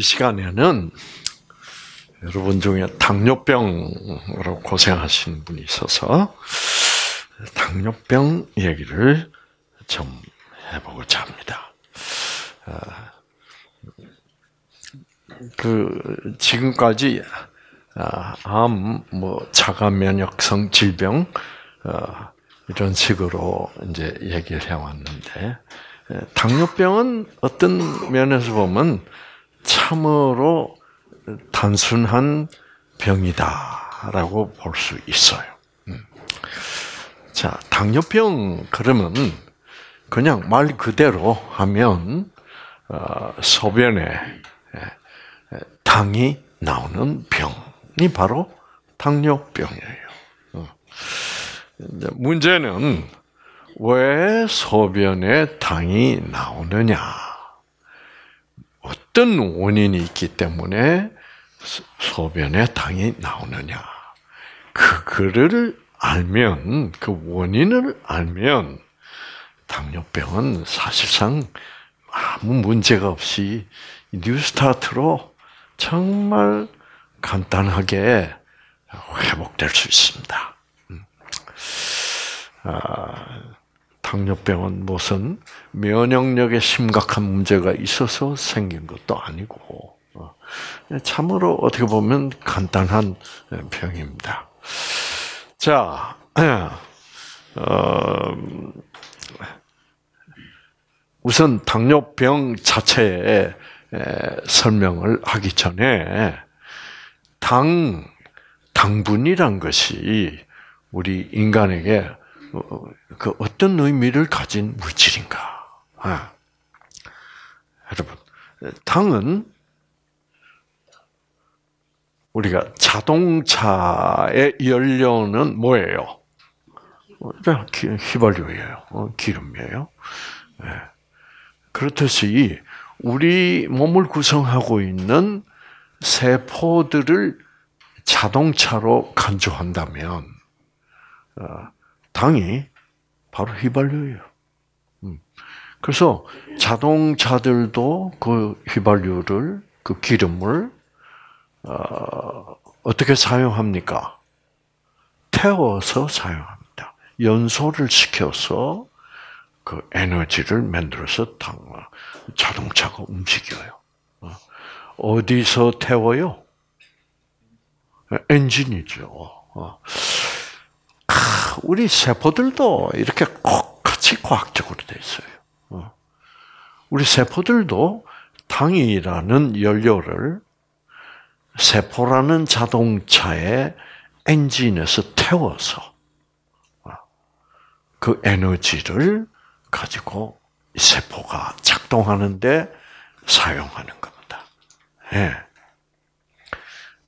이 시간에는 여러분 중에 당뇨병으로 고생하시는 분이 있어서 당뇨병 얘기를 좀 해보고자 합니다. 아, 그 지금까지 아, 암, 뭐 자가 면역성 질병 어, 이런 식으로 이제 얘기를 해왔는데 당뇨병은 어떤 면에서 보면 참으로 단순한 병이다라고 볼 수 있어요. 음. 자, 당뇨병 그러면 그냥 말 그대로 하면 어, 소변에 당이 나오는 병이 바로 당뇨병이에요. 어. 문제는 왜 소변에 당이 나오느냐? 어떤 원인이 있기 때문에 소변에 당이 나오느냐? 그거를 알면 그 원인을 알면 당뇨병은 사실상 아무 문제가 없이 뉴스타트로 정말 간단하게 회복될 수 있습니다. 음. 아, 당뇨병은 무슨 면역력에 심각한 문제가 있어서 생긴 것도 아니고 어, 참으로 어떻게 보면 간단한 병입니다. 자, 어, 우선 당뇨병 자체에 설명을 하기 전에 당 당분이란 것이 우리 인간에게 어, 그 어떤 의미를 가진 물질인가? 아. 여러분, 당은 우리가 자동차의 연료는 뭐예요? 휘발유예요. 어, 기름이에요. 네. 그렇듯이 우리 몸을 구성하고 있는 세포들을 자동차로 간주한다면 어, 당이 바로 휘발유예요. 음. 그래서 자동차들도 그 휘발유를 그 기름을 어, 떻게 사용합니까? 태워서 사용합니다. 연소를 시켜서 그 에너지를 만들어서 당 자동차가 움직여요. 어. 어디서 태워요? 엔진이죠. 어. 우리 세포들도 이렇게 꼭 같이 과학적으로 돼 있어요. 어. 우리 세포들도 당이라는 연료를 세포라는 자동차의 엔진에서 태워서 어, 그 에너지를 가지고 세포가 작동하는데 사용하는 겁니다. 예.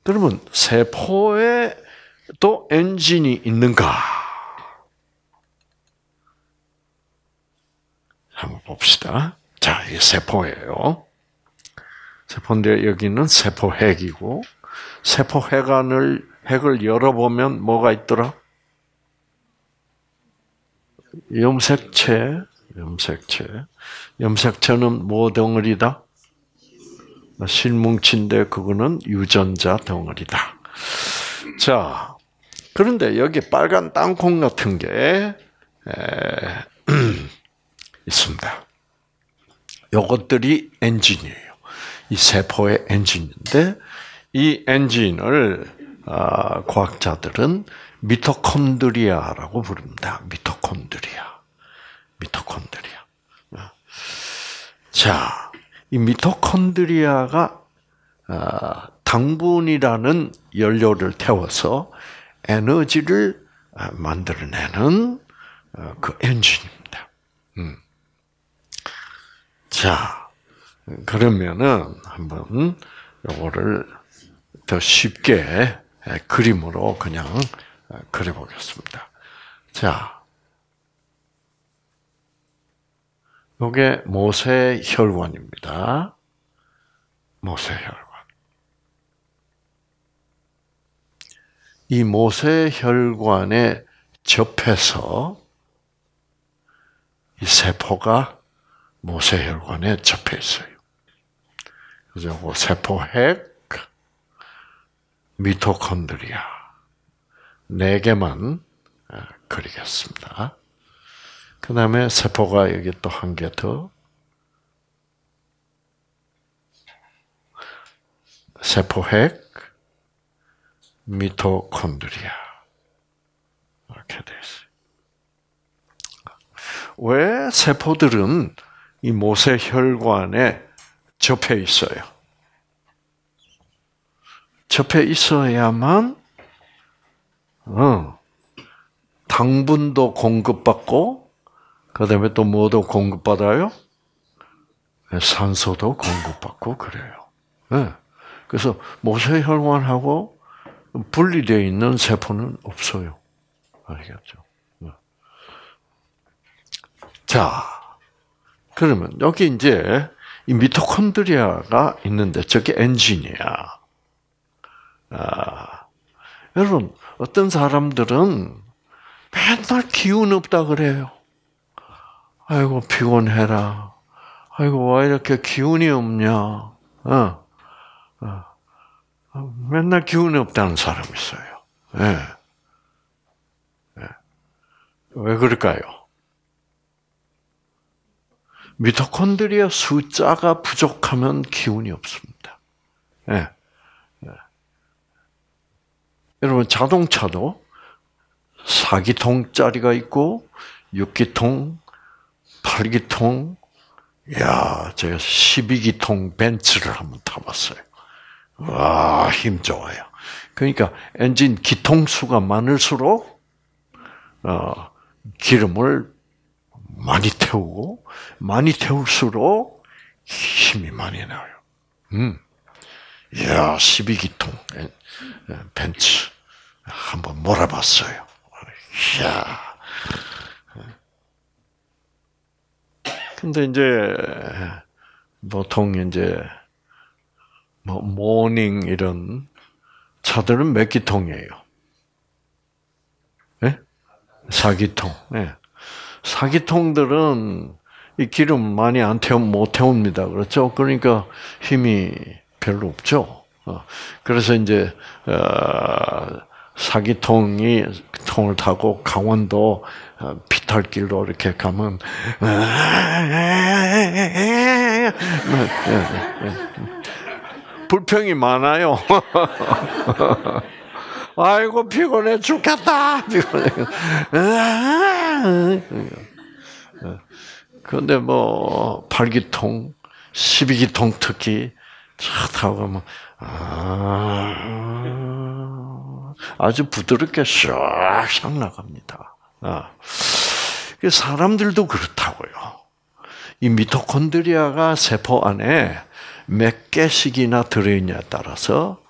여러분 세포에 또 엔진이 있는가? 한번 봅시다. 자, 이 세포예요. 세포인데 여기는 세포핵이고 세포핵안을 핵을 열어보면 뭐가 있더라? 염색체, 염색체. 염색체는 뭐 덩어리다? 실뭉치인데 그거는 유전자 덩어리다. 자, 그런데 여기 빨간 땅콩 같은 게 있습니다. 이것들이 엔진이에요. 이 세포의 엔진인데 이 엔진을 아, 과학자들은 미토콘드리아라고 부릅니다. 미토콘드리아. 미토콘드리아. 자, 이 미토콘드리아가 아, 당분이라는 연료를 태워서 에너지를 아, 만들어내는 어, 그 엔진입니다. 음. 자, 그러면은 한번 요거를 더 쉽게 그림으로 그냥 그려보겠습니다. 자, 요게 모세 혈관입니다. 모세 혈관. 이 모세 혈관에 접해서 이 세포가 모세혈관에 접해 있어요. 뭐 세포핵, 미토콘드리아 네 개만 아, 그리겠습니다. 그 다음에 세포가 여기 또 한 개 더. 세포핵, 미토콘드리아. 이렇게 돼 있어요. 왜 세포들은 이 모세 혈관에 접해 있어요? 접해 있어야만, 어, 당분도 공급받고, 그 다음에 또 뭐도 공급받아요? 산소도 공급받고 그래요. 네. 그래서 모세혈관하고 분리되어 있는 세포는 없어요. 알겠죠? 네. 자, 그러면 여기 이제 이 미토콘드리아가 있는데 저게 엔진이야. 아, 여러분 어떤 사람들은 맨날 기운 없다 그래요. 아이고 피곤해라. 아이고 왜 이렇게 기운이 없냐. 어. 어. 맨날 기운이 없다는 사람이 있어요. 네. 네. 왜 그럴까요? 미토콘드리아 숫자가 부족하면 기운이 없습니다. 네. 네. 여러분 자동차도 4기통짜리가 있고 6기통, 8기통, 야, 제가 12기통 벤츠를 한번 타봤어요. 와, 힘 좋아요. 그러니까 엔진 기통수가 많을수록 어, 기름을 많이 태우고 많이 태울수록 힘이 많이 나요. 음. 야, 12기통 벤츠 한번 몰아봤어요. 이야. 근데 이제 보통 이제 뭐 모닝 이런 차들은 몇 기통이에요? 네? 사기통. 네. 사기통들은 이 기름 많이 안 태우 못 태웁니다. 그렇죠? 그러니까 힘이 별로 없죠. 어. 그래서 이제 어, 사기통이 통을 타고 강원도 피탈길로 이렇게 가면 불평이 많아요. 아이고 피곤해 죽겠다. 피곤해. 그런데 뭐 8기통, 12기통 특히 차 타고 가면 아, 아주 부드럽게 샥샥 나갑니다. 아. 사람들도 그렇다고요. 이 미토콘드리아가 세포 안에 몇 개씩이나 들어있냐에 따라서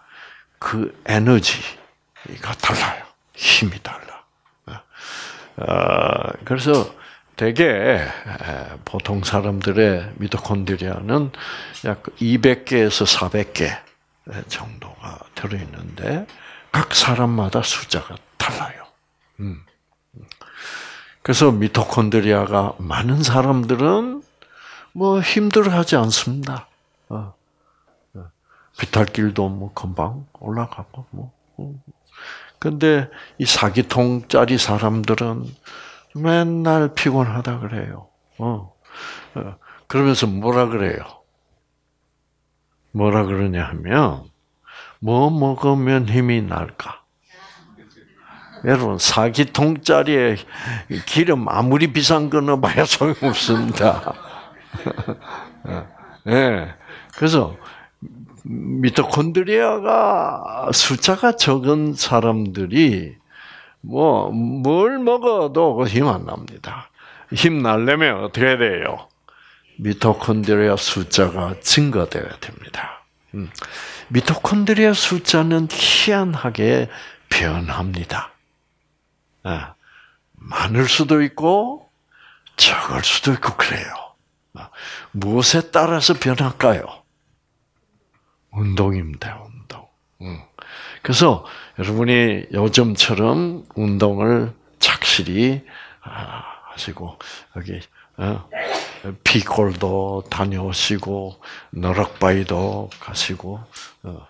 그 에너지 가 달라요. 힘이 달라. 어, 그래서 대개 보통 사람들의 미토콘드리아는 약 200개에서 400개 정도가 들어있는데 각 사람마다 숫자가 달라요. 음. 그래서 미토콘드리아가 많은 사람들은 뭐 힘들어하지 않습니다. 어. 어. 비탈길도 뭐 금방 올라가고 뭐. 어. 근데 이 사기통짜리 사람들은 맨날 피곤하다 그래요. 어. 어. 그러면서 뭐라 그래요? 뭐라 그러냐 하면 뭐 먹으면 힘이 날까? 여러분 사기통짜리에 기름 아무리 비싼 거 넣어봐야 소용없습니다. 예. 네. 그래서 미토콘드리아가 숫자가 적은 사람들이 뭐 뭘 먹어도 힘 안 납니다. 힘 날려면 어떻게 돼요? 미토콘드리아 숫자가 증가돼야 됩니다. 음. 미토콘드리아 숫자는 희한하게 변합니다. 아, 많을 수도 있고 적을 수도 있고 그래요. 아, 무엇에 따라서 변할까요? 운동입니다. 운동. 음. 그래서 여러분이 요즘처럼 운동을 착실히 아, 하시고 여기 어, 피골도 다녀오시고 너럭바위도 가시고 어.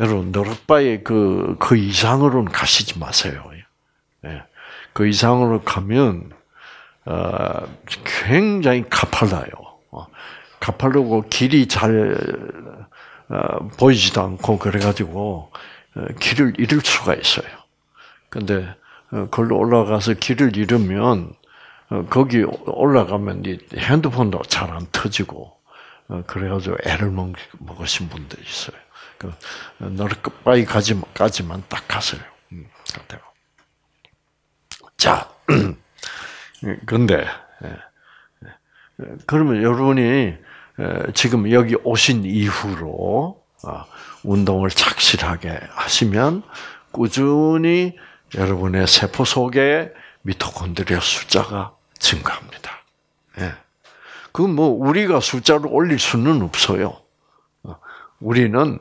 여러분 너럭바위 그그 그 이상으로는 가시지 마세요. 예. 그 이상으로 가면 어, 굉장히 가팔라요. 어, 가팔르고 길이 잘 어, 보이지도 않고 그래가지고 어, 길을 잃을 수가 있어요. 근데 어, 걸로 올라가서 길을 잃으면 어, 거기 올라가면 핸드폰도 잘 안 터지고 그래가지고 애를 먹, 으신 분들 있어요. 그 너를 끝까지 가지 까지만 딱 가세요. 음, 자, 그런데 그러면 여러분이 지금 여기 오신 이후로 운동을 착실하게 하시면 꾸준히 여러분의 세포 속에 미토콘드리아 숫자가 증가합니다. 예. 그뭐 우리가 숫자를 올릴 수는 없어요. 어, 우리는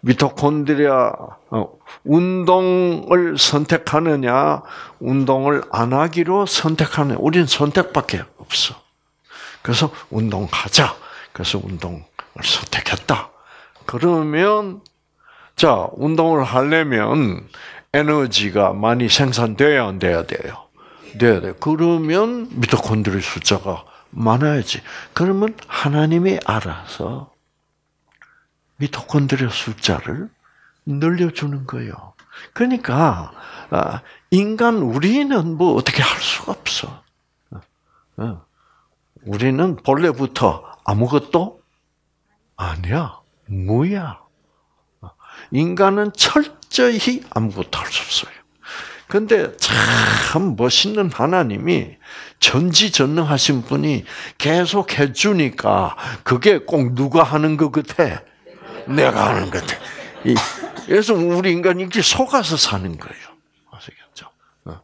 미토콘드리아 어, 운동을 선택하느냐, 운동을 안 하기로 선택하느냐, 우리는 선택밖에 없어. 그래서 운동하자. 그래서 운동을 선택했다. 그러면 자 운동을 하려면 에너지가 많이 생산돼야 안 돼야 돼요. 돼야 돼. 그러면 미토콘드리아 숫자가 많아야지. 그러면 하나님이 알아서 미토콘드리아 숫자를 늘려주는 거예요. 그러니까 아, 인간 우리는 뭐 어떻게 할 수가 없어. 어. 우리는 본래부터 아무것도 아니야. 무야. 인간은 철저히 아무것도 할 수 없어요. 근데 참 멋있는 하나님이 전지전능하신 분이 계속 해주니까 그게 꼭 누가 하는 것 같아? 내가 하는 것 같아. 그래서 우리 인간이 이렇게 속아서 사는 거예요. 아시겠죠? 어.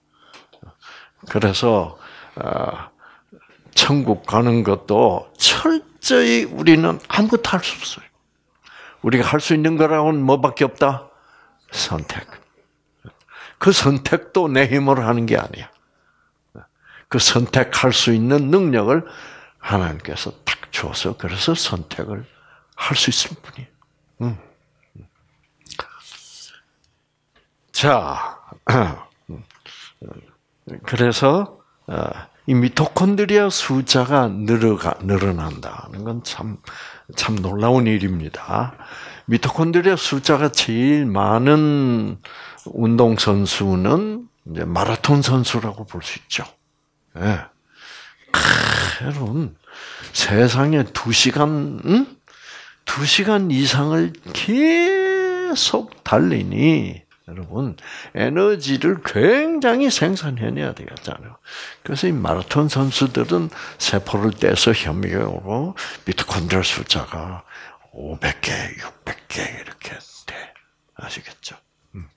그래서 어, 천국 가는 것도 철 저히 우리는 아무것도 할 수 없어요. 우리가 할 수 있는 거라고는 뭐밖에 없다? 선택. 그 선택도 내 힘으로 하는 게 아니야. 그 선택할 수 있는 능력을 하나님께서 딱 줘서 그래서 선택을 할 수 있을 뿐이에요. 음. 자, 그래서 어, 이 미토콘드리아 숫자가 늘어가, 늘어난다는 건 참, 참 놀라운 일입니다. 미토콘드리아 숫자가 제일 많은 운동 선수는 이제 마라톤 선수라고 볼 수 있죠. 예. 네. 여러분, 세상에 두 시간, 응? 두 시간 이상을 계속 달리니, 여러분, 에너지를 굉장히 생산해내야 되겠잖아요. 그래서 이 마라톤 선수들은 세포를 떼서 현미경으로 미토콘드리아 숫자가 500개, 600개 이렇게 돼. 아시겠죠? 음.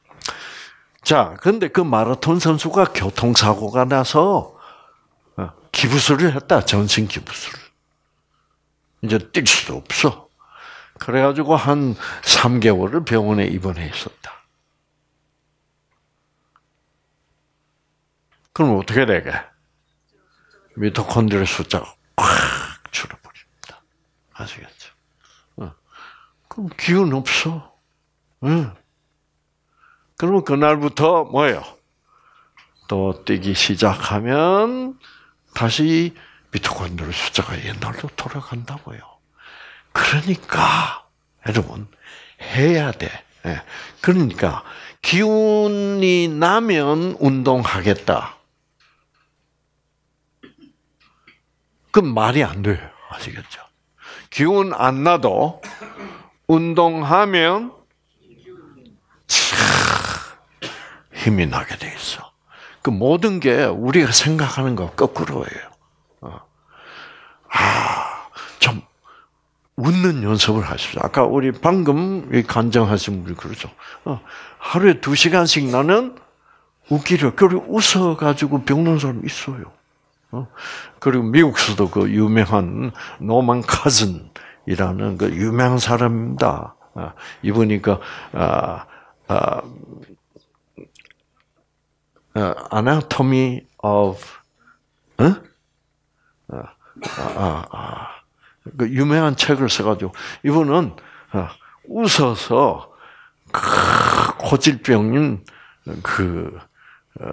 자, 근데 그 마라톤 선수가 교통사고가 나서 어, 기부술을 했다. 전신 기부술. 이제 뛸 수도 없어. 그래가지고 한 3개월을 병원에 입원해 있었다. 그럼 어떻게 되게? 미토콘드리아 숫자가 꽉 줄어버립니다. 아시겠죠? 어. 그럼 기운 없어. 응. 그러면 그날부터 뭐예요? 또 뛰기 시작하면 다시 미토콘드리아 숫자가 옛날로 돌아간다고요. 그러니까 여러분 해야 돼. 예. 그러니까 기운이 나면 운동하겠다. 그건 말이 안 돼요. 아시겠죠? 기운 안 나도 운동하면 힘이 나게 돼 있어. 그 모든 게 우리가 생각하는 거 거꾸로예요. 어. 아, 좀 웃는 연습을 하십시오. 아까 우리 방금 간정하신 분이 그러죠. 어, 하루에 두 시간씩 나는 웃기려. 그리고 웃어가지고 병는 사람 있어요. 어? 그리고 미국에서도 그 유명한 노만 카즌이라는 그 유명한 사람입니다. 아, 이분이 그 아, 아, Anatomy of 어? 아, 아, 그 유명한 책을 써가지고 이분은 어, 웃어서 고질병인 그 어,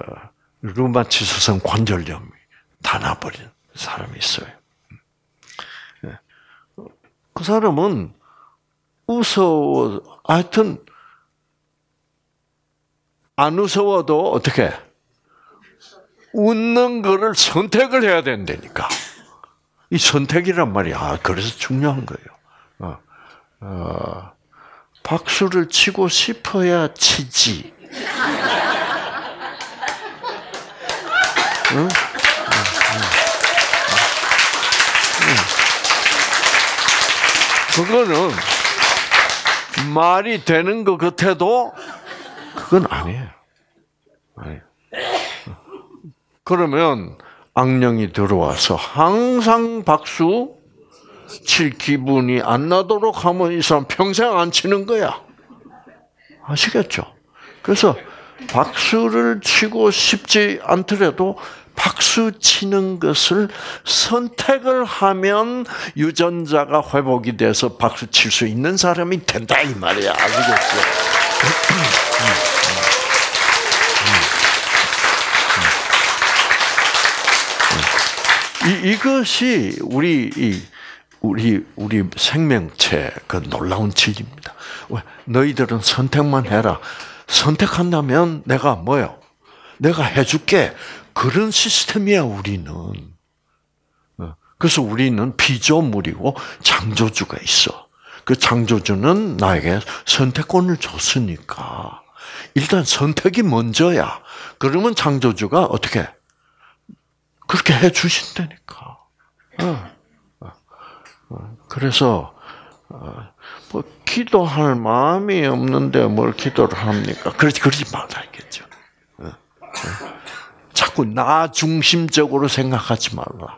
루마티스성 관절염이 다 나버린 사람이 있어요. 예. 그 사람은 웃어 하여튼 안 웃어도 어떻게 웃는 거를 선택을 해야 된다니까. 이 선택이란 말이야. 아, 그래서 중요한 거예요. 어, 어, 박수를 치고 싶어야 치지. 응? 그거는 말이 되는 것 같아도 그건 아니에요. 아니에요. 그러면 악령이 들어와서 항상 박수 칠 기분이 안 나도록 하면 이 사람 평생 안 치는 거야. 아시겠죠? 그래서 박수를 치고 싶지 않더라도 박수 치는 것을 선택을 하면 유전자가 회복이 돼서 박수 칠 수 있는 사람이 된다 이 말이야. 아시겠죠? 이, 이것이 우리 이, 우리 우리 생명체 그 놀라운 진리입니다. 왜 너희들은 선택만 해라. 선택한다면 내가 뭐요? 내가 해줄게. 그런 시스템이야 우리는. 어, 그래서 우리는 피조물이고 창조주가 있어. 그 창조주는 나에게 선택권을 줬으니까 일단 선택이 먼저야. 그러면 창조주가 어떻게 그렇게 해 주신다니까. 어, 어, 그래서 뭐 기도할 마음이 없는데 뭘 기도를 합니까? 그러지 그러지 말아야겠죠. 자꾸 나 중심적으로 생각하지 말라.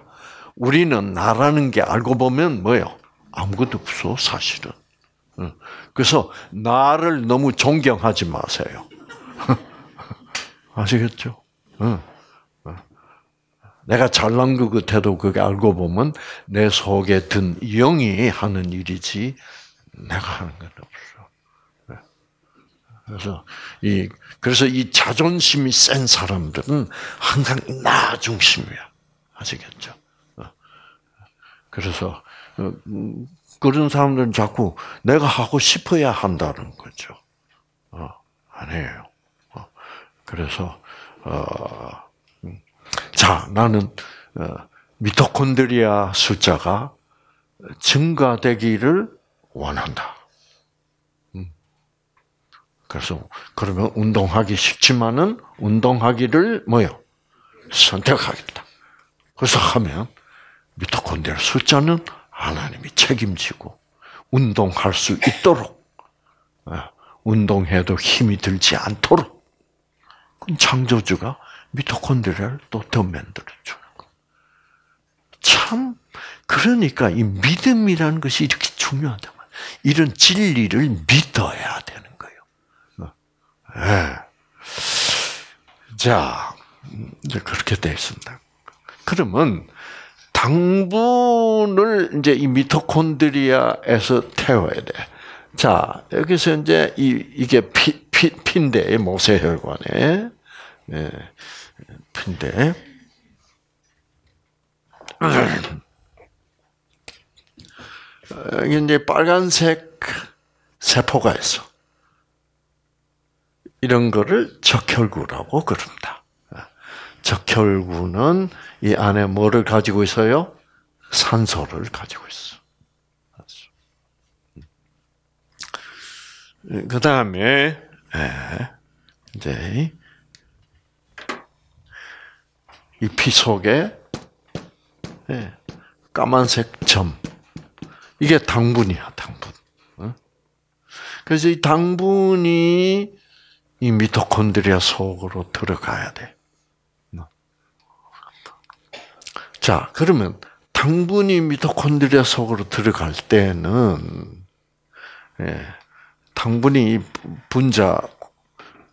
우리는 나라는 게 알고 보면 뭐요? 아무것도 없어 사실은. 그래서 나를 너무 존경하지 마세요. 아시겠죠? 내가 잘난 것 같아도 그게 알고 보면 내 속에 든 영이 하는 일이지 내가 하는 건 없어. 네. 그래서 이 그래서 이 자존심이 센 사람들은 항상 나 중심이야. 아시겠죠? 어. 그래서 어, 음, 그런 사람들은 자꾸 내가 하고 싶어야 한다는 거죠. 어, 아니에요. 그래서 음, 자 나는 미토콘드리아 숫자가 증가되기를 원한다. 음. 그래서 그러면 운동하기 싫지만은 운동하기를 뭐요? 선택하겠다. 그래서 하면 미토콘드리아 숫자는 하나님이 책임지고 운동할 수 있도록 예, 운동해도 힘이 들지 않도록 창조주가 미토콘드리아를 또 더 만들어 주는 거. 참 그러니까 이 믿음이라는 것이 이렇게 중요하다. 이런 진리를 믿어야 되는 거 네. 자, 이제 그렇게 되어 있습니다. 그러면 당분을 이제 이 미토콘드리아에서 태워야 돼. 자, 여기서 이제 이, 이게 피, 피, 핀데, 모세혈관에. 네, 핀데. 이제 빨간색 세포가 있어. 이런 거를 적혈구라고 그럽니다. 적혈구는 이 안에 뭐를 가지고 있어요? 산소를 가지고 있어. 그 다음에, 예, 이제, 이 피 속에, 예, 까만색 점, 이게 당분이야, 당분. 그래서 이 당분이 이 미토콘드리아 속으로 들어가야 돼. 자, 그러면 당분이 미토콘드리아 속으로 들어갈 때는 예, 당분이 분자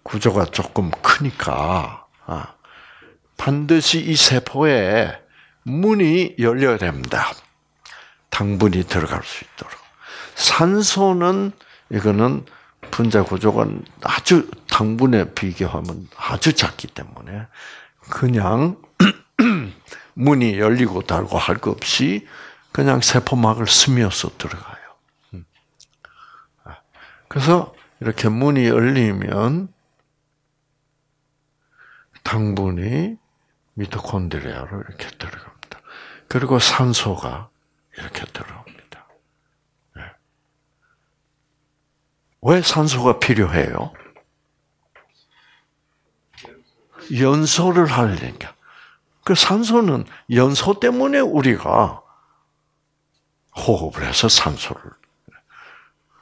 구조가 조금 크니까 아, 반드시 이 세포에 문이 열려야 됩니다. 당분이 들어갈 수 있도록. 산소는 이거는 분자 구조가 아주 당분에 비교하면 아주 작기 때문에 그냥 문이 열리고 닫고 할 것 없이 그냥 세포막을 스며서 들어가요. 음. 그래서 이렇게 문이 열리면 당분이 미토콘드리아로 이렇게 들어갑니다. 그리고 산소가 이렇게 들어옵니다. 네. 왜 산소가 필요해요? 연소를 하려니까. 그 산소는 연소 때문에 우리가 호흡을 해서 산소를.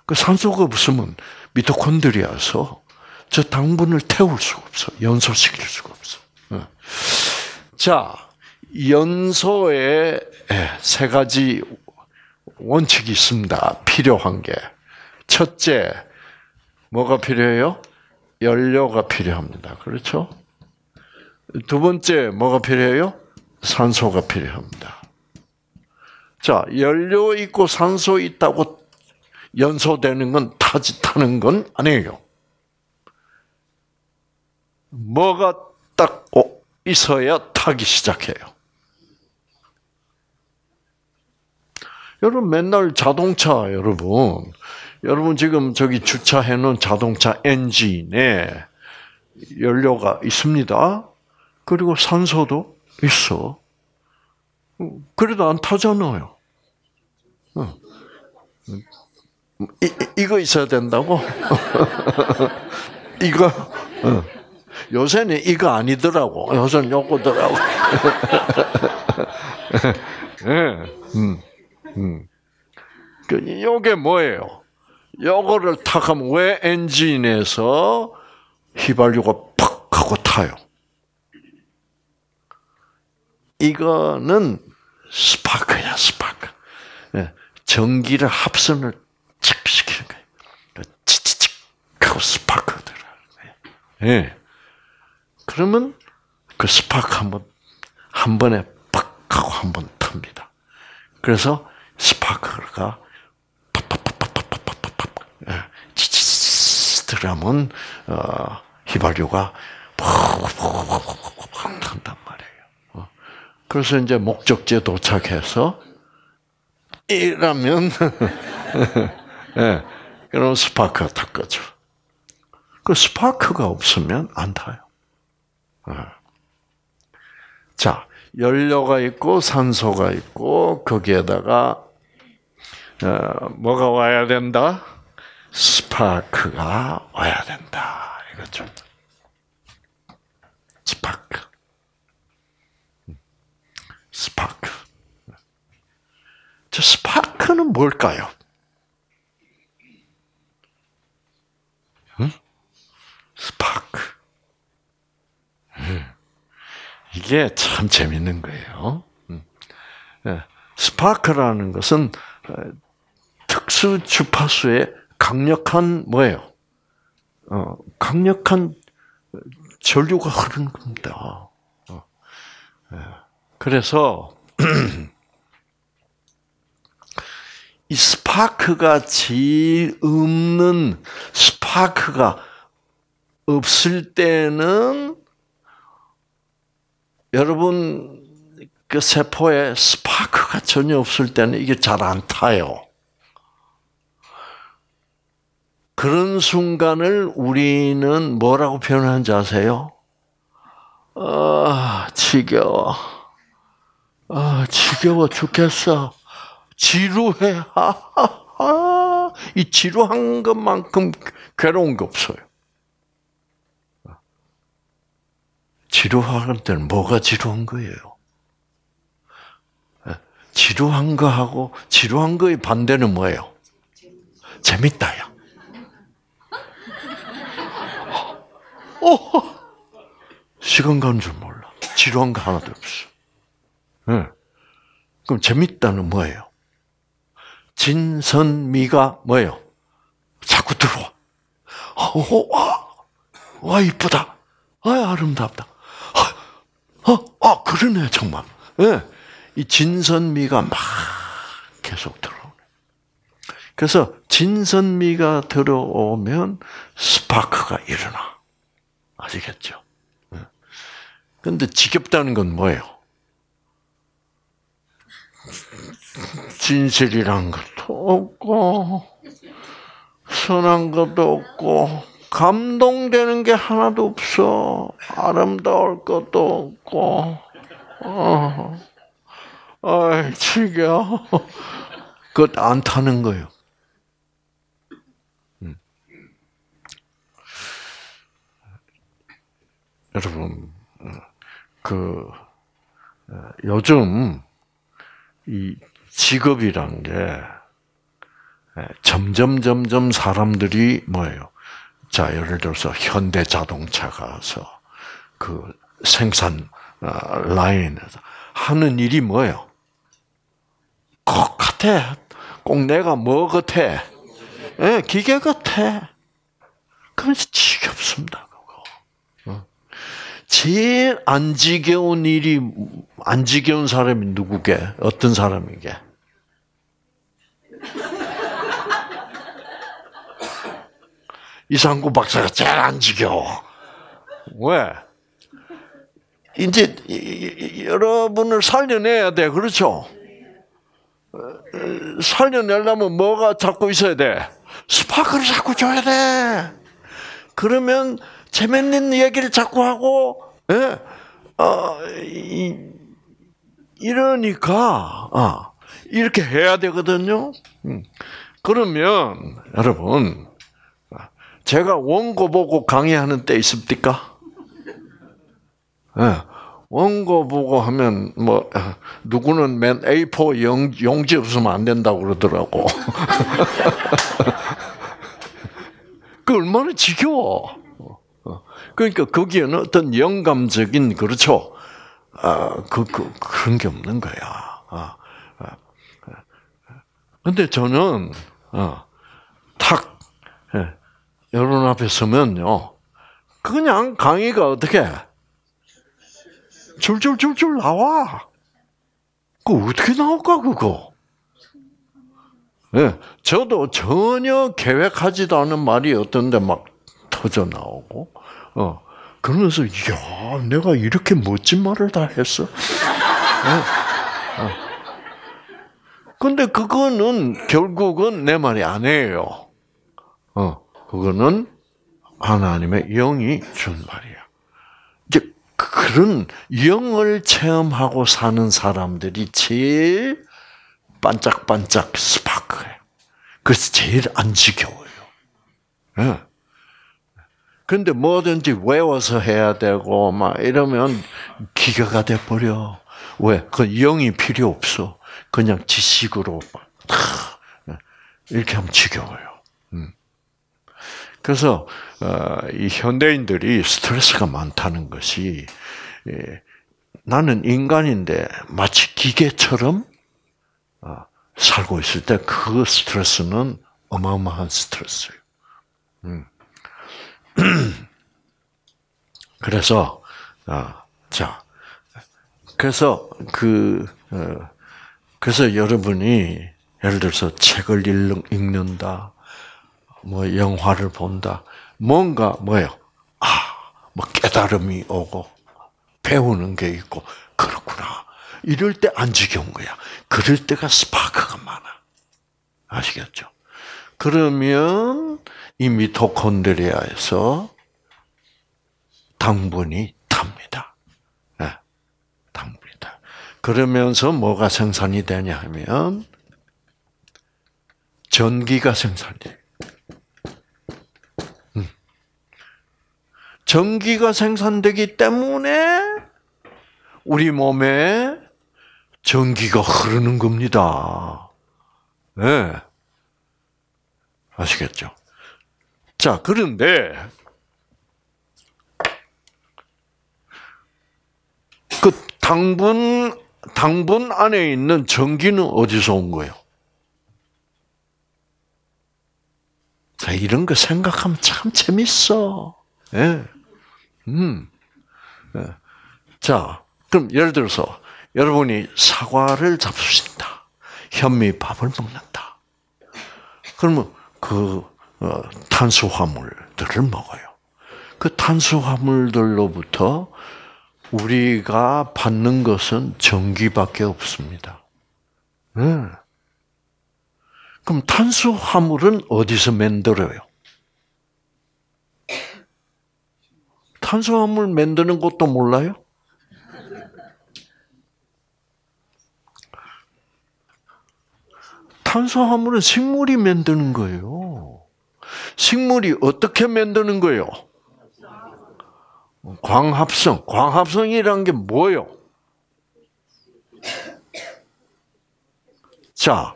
그 산소가 없으면 미토콘드리아서 저 당분을 태울 수가 없어. 연소시킬 수가 없어. 어. 자, 연소에 세 가지 원칙이 있습니다. 필요한 게. 첫째, 뭐가 필요해요? 연료가 필요합니다. 그렇죠? 두 번째, 뭐가 필요해요? 산소가 필요합니다. 자, 연료 있고 산소 있다고 연소되는 건 타지 타는 건 아니에요. 뭐가 딱 있어야 타기 시작해요. 여러분 맨날 자동차 여러분 여러분 지금 저기 주차해 놓은 자동차 엔진에 연료가 있습니다. 그리고 산소도 있어. 그래도 안 타잖아요. 이, 이거 있어야 된다고? 이거 어. 요새는 이거 아니더라고. 요새는 요거더라고. 네. 음, 음. 그 요게 뭐예요? 요거를 탁하면 왜 엔진에서 휘발유가 팍 하고 타요? 이거는 스파크야, 스파크. 예, 전기를 합선을 칙 시키는 거예요. 치치칙 하고 스파크 들어가는 거예요. 예. 그러면 그 스파크 한 번 한 번에 팍 하고 한 번 탑니다. 그래서 스파크가 팍팍팍팍팍팍팍팍 치치치 들어가면 어, 휘발유가 말이에요. 그래서 이제 목적지에 도착해서 이라면 예, 그럼 스파크가 탁 꺼져. 그 스파크가 없으면 안 타요. 예. 자, 연료가 있고 산소가 있고 거기에다가 어, 뭐가 와야 된다? 스파크가 와야 된다. 이거죠. 스파크. 스파크. 저 스파크는 뭘까요? 응? 스파크. 이게 참 재밌는 거예요. 예. 스파크라는 것은 어, 특수 주파수의 강력한 뭐예요? 어, 강력한 전류가 흐르는 겁니다. 어. 예. 그래서 이 스파크가 제일 없는 스파크가 없을 때는 여러분 그 세포에 스파크가 전혀 없을 때는 이게 잘 안 타요. 그런 순간을 우리는 뭐라고 표현하는지 아세요? 아, 지겨워. 아, 지겨워 죽겠어. 지루해. 하하하. 이 지루한 것만큼 괴로운 게 없어요. 지루할 때는 뭐가 지루한 거예요? 예, 지루한 거하고 지루한 거의 반대는 뭐예요? 재밌다야. 어, 시간 가는 줄 몰라. 지루한 거 하나도 없어. 네. 그럼 재밌다는 뭐예요? 진선미가 뭐예요? 자꾸 들어와. 어, 와, 와 이쁘다. 아, 아름답다. 어, 아, 그러네, 정말. 예. 이 진선미가 막 계속 들어오네. 그래서 진선미가 들어오면 스파크가 일어나. 아시겠죠? 근데 지겹다는 건 뭐예요? 진실이란 것도 없고, 선한 것도 없고, 감동되는 게 하나도 없어. 아름다울 것도 없고, 어, 어이, 지겨. 그것 안 타는 거예요. 음. 여러분, 그, 요즘, 이 직업이란 게, 점점, 점점 사람들이 뭐예요? 자, 예를 들어서 현대 자동차 가서 그 생산 어, 라인에서 하는 일이 뭐예요? 꼭 같아. 꼭 내가 뭐 같아? 예, 기계 같아. 그러면서 지겹습니다, 그거. 어. 제일 안 지겨운 일이, 안 지겨운 사람이 누구게? 어떤 사람이게? 이상구 박사가 제일 안 지겨워. 왜? 이제 여러분을 살려내야 돼, 그렇죠? 살려내려면 뭐가 잡고 있어야 돼? 스파크를 자꾸 줘야 돼. 그러면 재밌는 얘기를 자꾸 하고, 예? 어, 이, 이러니까, 어, 이렇게 해야 되거든요. 음. 그러면, 여러분, 제가 원고 보고 강의하는 때 있습니까? 네. 원고 보고 하면 뭐 누구는 맨 A4 용, 용지 없으면 안 된다고 그러더라고. 그 얼마나 지겨워. 그러니까 거기에는 어떤 영감적인 그렇죠. 아, 그, 그 그런 게 없는 거야. 아, 아, 근데 저는 어, 탁 예. 여러분 앞에 서면요. 그냥 강의가 어떻게 줄줄줄줄 나와. 그 어떻게 나올까 그거? 예, 네, 저도 전혀 계획하지도 않은 말이 어떤데 막 터져 나오고, 어, 그러면서 야, 내가 이렇게 멋진 말을 다 했어. 네. 어. 근데 그거는 결국은 내 말이 아니에요. 어. 그거는 하나님의 영이 준 말이야. 이제 그런 영을 체험하고 사는 사람들이 제일 반짝반짝 스파크예요. 그래서 제일 안 지겨워요. 예. 근데 뭐든지 외워서 해야 되고 막 이러면 기가가 돼 버려. 왜? 그 영이 필요 없어. 그냥 지식으로 예. 이렇게 하면 지겨워요. 그래서 어, 이 현대인들이 스트레스가 많다는 것이 예, 나는 인간인데 마치 기계처럼 어, 살고 있을 때 그 스트레스는 어마어마한 스트레스예요. 음. 그래서 아, 자 그래서 그 어, 그래서 여러분이 예를 들어서 책을 읽는다, 뭐 영화를 본다. 뭔가 뭐요? 아, 뭐 깨달음이 오고 배우는 게 있고 그렇구나. 이럴 때 안 지겨운 거야. 그럴 때가 스파크가 많아. 아시겠죠? 그러면 이 미토콘드리아에서 당분이 탑니다. 네, 당분이 타. 그러면서 뭐가 생산이 되냐 하면 전기가 생산이 돼요. 전기가 생산되기 때문에 우리 몸에 전기가 흐르는 겁니다. 네. 아시겠죠? 자, 그런데, 그 당분, 당분 안에 있는 전기는 어디서 온 거예요? 자, 이런 거 생각하면 참 재밌어. 예. 음. 예. 자, 그럼 예를 들어서 여러분이 사과를 잡수신다. 현미밥을 먹는다. 그러면 그 어, 탄수화물들을 먹어요. 그 탄수화물들로부터 우리가 받는 것은 전기밖에 없습니다. 네. 그럼 탄수화물은 어디서 만들어요? 탄수화물 만드는 것도 몰라요? 탄수화물은 식물이 만드는 거예요. 식물이 어떻게 만드는 거예요? 광합성. 광합성이란 게 뭐예요? 자,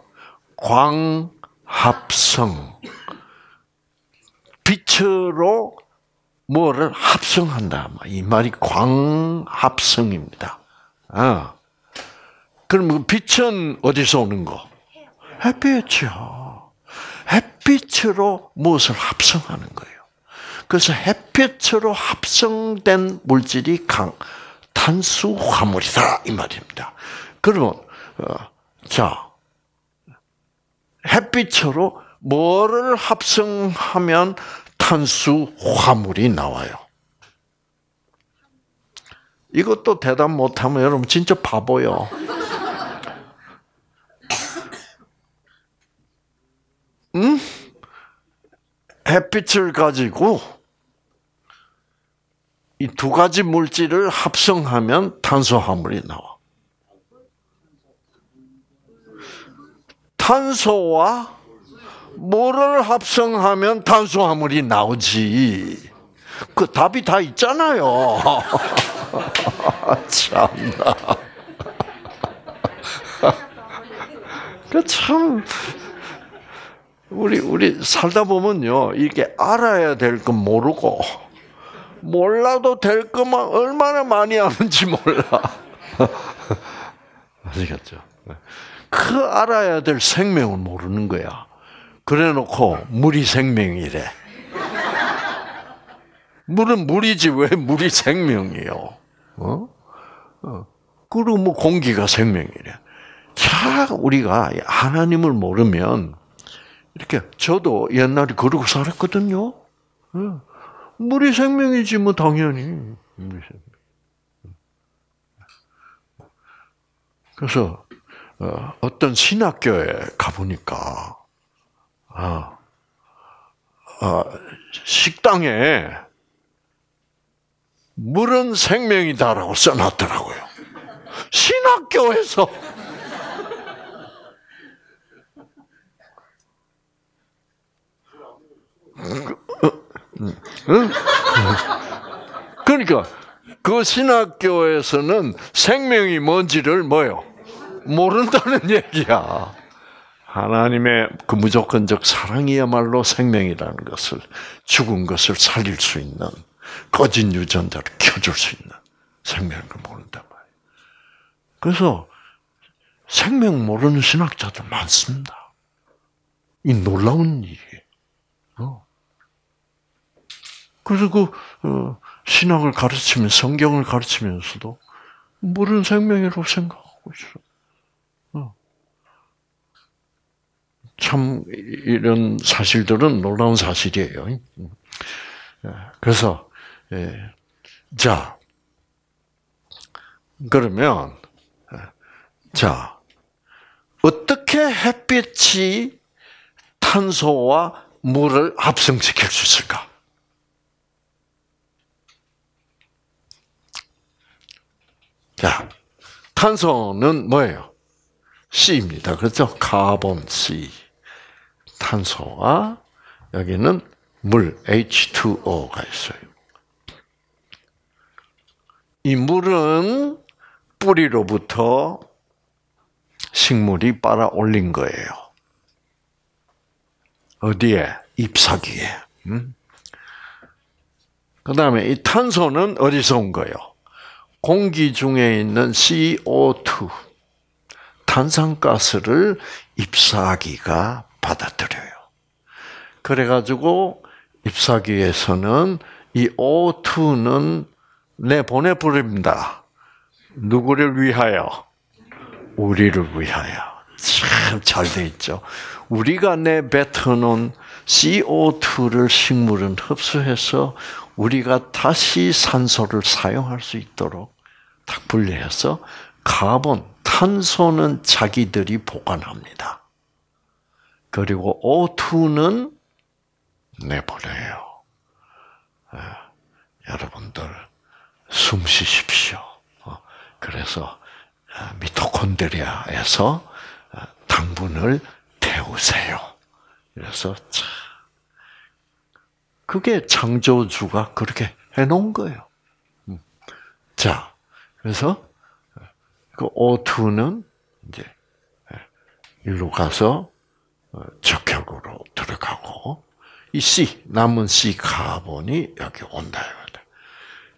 광합성. 빛으로 뭐를 합성한다. 이 말이 광합성입니다. 아. 그럼 그 빛은 어디서 오는 거? 햇빛이요. 햇빛으로 무엇을 합성하는 거예요. 그래서 햇빛으로 합성된 물질이 강 탄수 화물이다 이 말입니다. 그러면 어, 자 햇빛으로 뭐를 합성하면 탄수 화물이 나와요. 이것도 대답 못하면 여러분 진짜 바보요. 음? 햇빛을 가지고 이 두 가지 물질을 합성하면 탄수화물이 나와. 탄소와 뭐를 합성하면 탄수화물이 나오지. 그 답이 다 있잖아요. 참나. 그 참 우리 우리 살다 보면요 이게 알아야 될 건 모르고 몰라도 될 것만 얼마나 많이 아는지 몰라. 아시겠죠? 그 알아야 될 생명을 모르는 거야. 그래놓고 물이 생명이래. 물은 물이지 왜 물이 생명이요? 어? 어. 그리고 뭐 공기가 생명이래. 자, 우리가 하나님을 모르면 이렇게 저도 옛날에 그러고 살았거든요. 예. 물이 생명이지 뭐 당연히. 그래서 어, 어떤 신학교에 가보니까 아, 아, 식당에 물은 생명이다라고 써놨더라고요. 신학교에서 그러니까 그 신학교에서는 생명이 뭔지를 뭐요? 모른다는 얘기야. 하나님의 그 무조건적 사랑이야말로 생명이라는 것을 죽은 것을 살릴 수 있는 꺼진 유전자를 켜줄 수 있는 생명을 모른단 말이에요. 그래서 생명 모르는 신학자들 많습니다. 이 놀라운 일이에요. 어. 그래서 그 어, 신학을 가르치면 성경을 가르치면서도 물은 생명이라고 생각하고 있어. 어. 참 이런 사실들은 놀라운 사실이에요. 예, 그래서 예. 자 그러면 예, 자 어떻게 햇빛이 탄소와 물을 합성시킬 수 있을까? 자, 탄소는 뭐예요? C입니다. 그렇죠? 카본 C. 탄소와 여기는 물 H2O가 있어요. 이 물은 뿌리로부터 식물이 빨아 올린 거예요. 어디에? 잎사귀에. 음? 그 다음에 이 탄소는 어디서 온 거예요? 공기 중에 있는 CO2, 탄산가스를 잎사귀가 받아들여요. 그래가지고 잎사귀에서는 이 O2는 내 보내버립니다. 누구를 위하여? 우리를 위하여. 참 잘 돼 있죠. 우리가 내뱉어놓은 CO2를 식물은 흡수해서 우리가 다시 산소를 사용할 수 있도록 딱 분리해서 카본, 탄소는 자기들이 보관합니다. 그리고 O2는 내보내요. 예, 여러분들 숨 쉬십시오. 어, 그래서 아, 미토콘드리아에서 아, 당분을 태우세요. 그래서 참 그게 창조주가 그렇게 해놓은 거예요. 음. 자, 그래서 그 O2는 이제 일로 가서 어, 적혈구로 들어가고 이 C 남은 C 카본이 여기 온다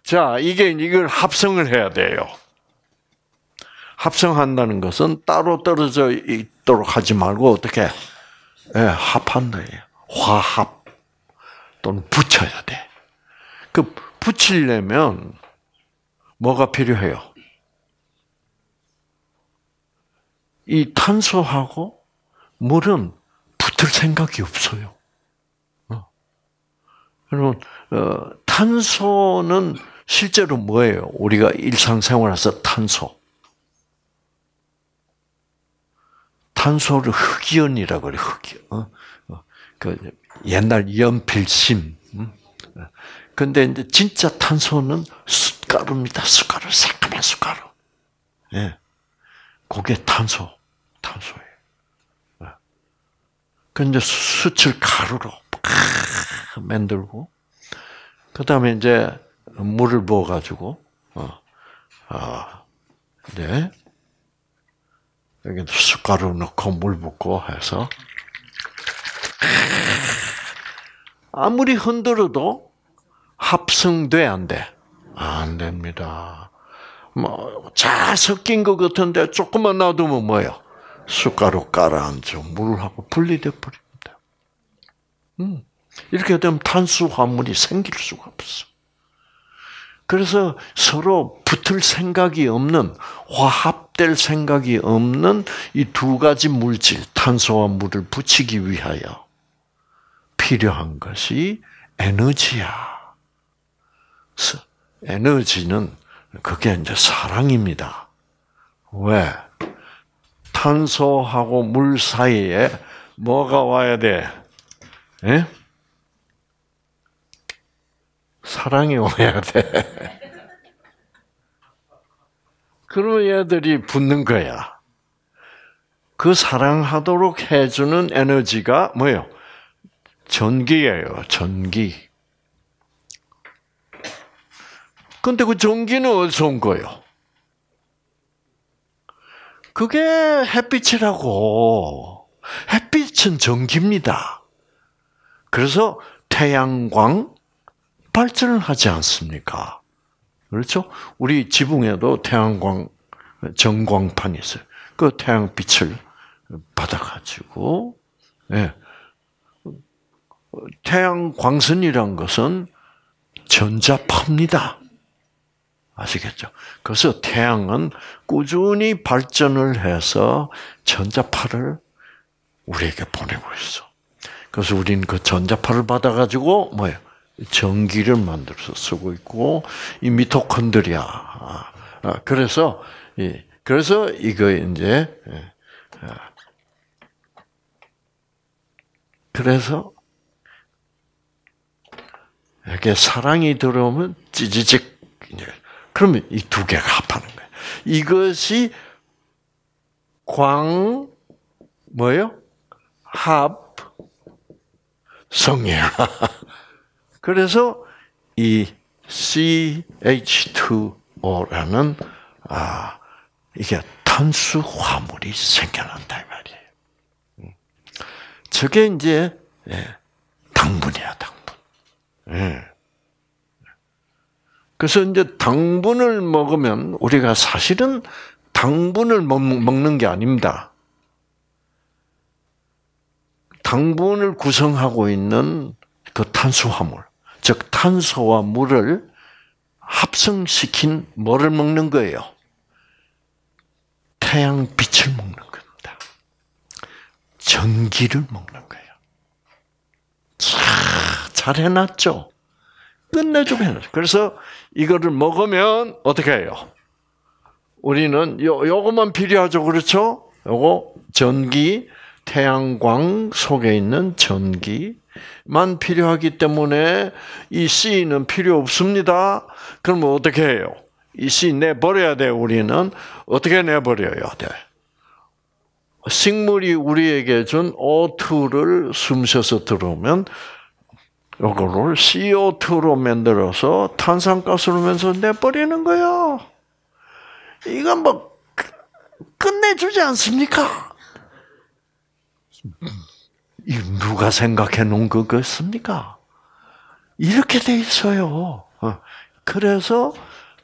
자, 이게 이걸 합성을 해야 돼요. 합성한다는 것은 따로 떨어져 있도록 하지 말고 어떻게 예, 합한다 예요. 화합 또는 붙여야 돼. 그 붙이려면 뭐가 필요해요? 이 탄소하고 물은 붙을 생각이 없어요. 어. 여러분, 어, 탄소는 실제로 뭐예요? 우리가 일상생활에서 탄소. 탄소를 흑연이라고 그래, 흑연. 어? 어? 그 옛날 연필심. 음? 근데 이제 진짜 탄소는 숟가루입니다. 숟가루, 새까만 숟가루. 예. 그게 탄소, 탄소예요. 예. 근데 수칠 가루로 만들고, 그 다음에 이제 물을 부어가지고, 어, 어, 네. 여기 숟가루 넣고 물 붓고 해서, 아무리 흔들어도 합성돼, 안 돼? 안 됩니다. 뭐, 잘 섞인 것 같은데 조금만 놔두면 뭐예요? 숟가루 깔아앉아 물하고 분리돼 버립니다. 음. 이렇게 되면 탄수화물이 생길 수가 없어. 그래서 서로 붙을 생각이 없는, 화합될 생각이 없는 이 두 가지 물질, 탄소와 물을 붙이기 위하여 필요한 것이 에너지야. 에너지는 그게 이제 사랑입니다. 왜? 탄소하고 물 사이에 뭐가 와야 돼? 예? 사랑이 와야 돼. 그러면 얘들이 붙는 거야. 그 사랑하도록 해주는 에너지가 뭐예요? 전기예요, 전기. 근데 그 전기는 어디서 온 거예요? 그게 햇빛이라고. 햇빛은 전기입니다. 그래서 태양광 발전을 하지 않습니까? 그렇죠? 우리 지붕에도 태양광 전광판이 있어요. 그 태양빛을 받아가지고, 예. 태양 광선이란 것은 전자파입니다. 아시겠죠? 그래서 태양은 꾸준히 발전을 해서 전자파를 우리에게 보내고 있어. 그래서 우리는 그 전자파를 받아가지고 뭐예요? 전기를 만들어서 쓰고 있고 이 미토콘드리아. 아, 그래서 그래서 이거 이제 예, 아. 그래서 이렇게 사랑이 들어오면 찌지직 그러면 이 두 개가 합하는 거예요. 이것이 광 뭐예요? 합 성이야. 그래서 이 CH2O라는 아 이게 탄수 화물이 생겨난다 이 말이에요. 음. 저게 이제 예, 당분이야 당분. 예. 그래서 이제 당분을 먹으면 우리가 사실은 당분을 먹는 게 아닙니다. 당분을 구성하고 있는 그 탄수화물, 즉 탄소와 물을 합성시킨 뭐를 먹는 거예요? 태양 빛을 먹는 겁니다. 전기를 먹는 거예요. 자, 잘 해놨죠? 끝내주고 해놨죠. 그래서 이거를 먹으면 어떻게 해요? 우리는 요, 요것만 필요하죠. 그렇죠? 요거 전기, 태양광 속에 있는 전기만 필요하기 때문에 이 C는 필요 없습니다. 그러면 어떻게 해요? 이 C 내버려야 돼, 우리는. 어떻게 내버려야 돼? 식물이 우리에게 준 O2를 숨 쉬어서 들어오면 요거를 CO2로 만들어서 탄산가스로 면서 내버리는 거야. 이건 뭐 끝내주지 않습니까? 누가 생각해 놓은 거겠습니까? 이렇게 돼 있어요. 어. 그래서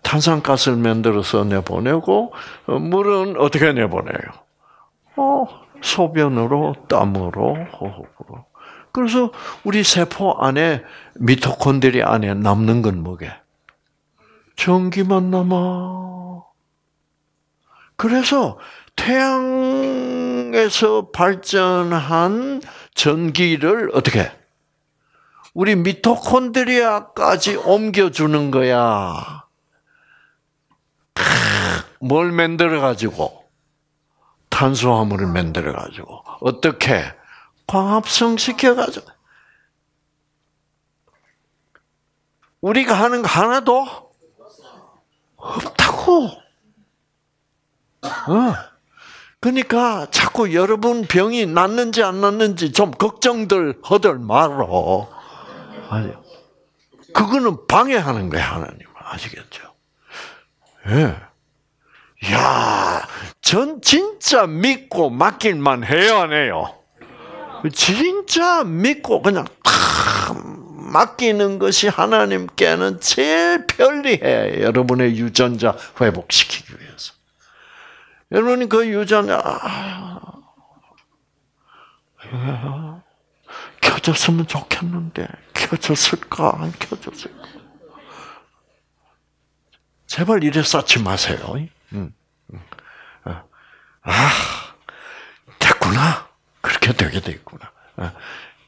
탄산가스를 만들어서 내보내고 어, 물은 어떻게 내보내요? 어, 소변으로, 땀으로, 호흡으로. 그래서 우리 세포 안에 미토콘드리 안에 남는 건 뭐게? 전기만 남아. 그래서 태양에서 발전한 전기를 어떻게? 우리 미토콘드리아까지 옮겨주는 거야. 뭘 만들어 가지고 탄수화물을 만들어 가지고 어떻게 광합성 시켜 가지고 우리가 하는 거 하나도 없다고. 어. 그러니까 자꾸 여러분 병이 낫는지 안 낫는지 좀 걱정들 허들 말어. 아니, 그거는 방해하는 거야 하나님 아시겠죠? 예. 야, 전 진짜 믿고 맡길만 해요, 안 해요? 진짜 믿고 그냥 탁 맡기는 것이 하나님께는 제일 편리해. 여러분의 유전자 회복시키기 위해서. 여러분이 그 유전자 아, 켜졌으면 좋겠는데 켜졌을까 안 켜졌을까? 제발 이래 쌓지 마세요. 아, 됐구나. 그렇게 되게 됐구나.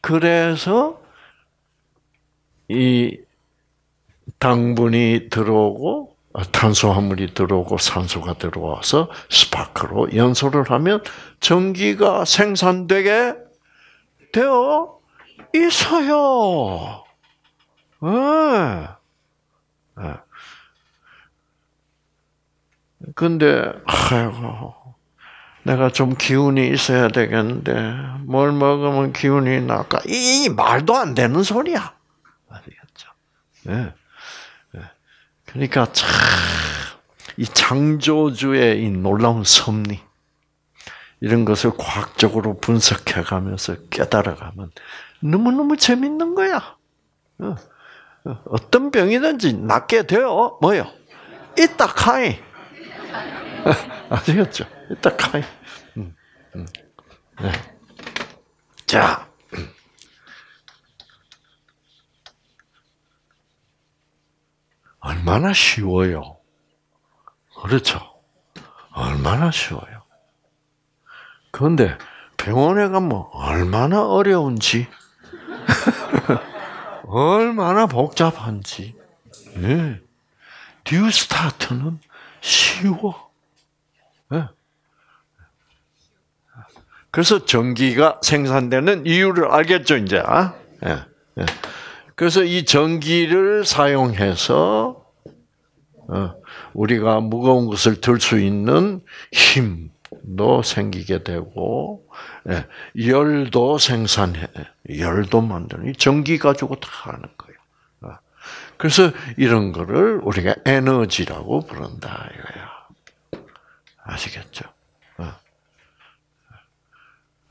그래서 이 당분이 들어오고 탄수화물이 들어오고 산소가 들어와서 스파크로 연소를 하면 전기가 생산되게 되어 있어요. 네. 네. 근데 아이고 내가 좀 기운이 있어야 되겠는데 뭘 먹으면 기운이 날까? 이 말도 안 되는 소리야. 아시겠죠? 네. 그러니까 참 이 창조주의 이 놀라운 섭리 이런 것을 과학적으로 분석해가면서 깨달아가면 너무 너무 재밌는 거야. 어, 어, 어떤 병이든지 낫게 돼요. 뭐요? 이따 카이. 아시겠죠? 이따 카이. 음, 음. 네. 자. 얼마나 쉬워요. 그렇죠. 얼마나 쉬워요. 그런데 병원에 가면 얼마나 어려운지, 얼마나 복잡한지. 네. 듀스타트는 쉬워. 네. 그래서 전기가 생산되는 이유를 알겠죠, 이제. 네. 네. 그래서 이 전기를 사용해서 어, 우리가 무거운 것을 들 수 있는 힘도 생기게 되고 예, 열도 생산해 열도 만드는 전기 가지고 다 하는 거예요. 어. 그래서 이런 거를 우리가 에너지라고 부른다 이거야. 아시겠죠? 어.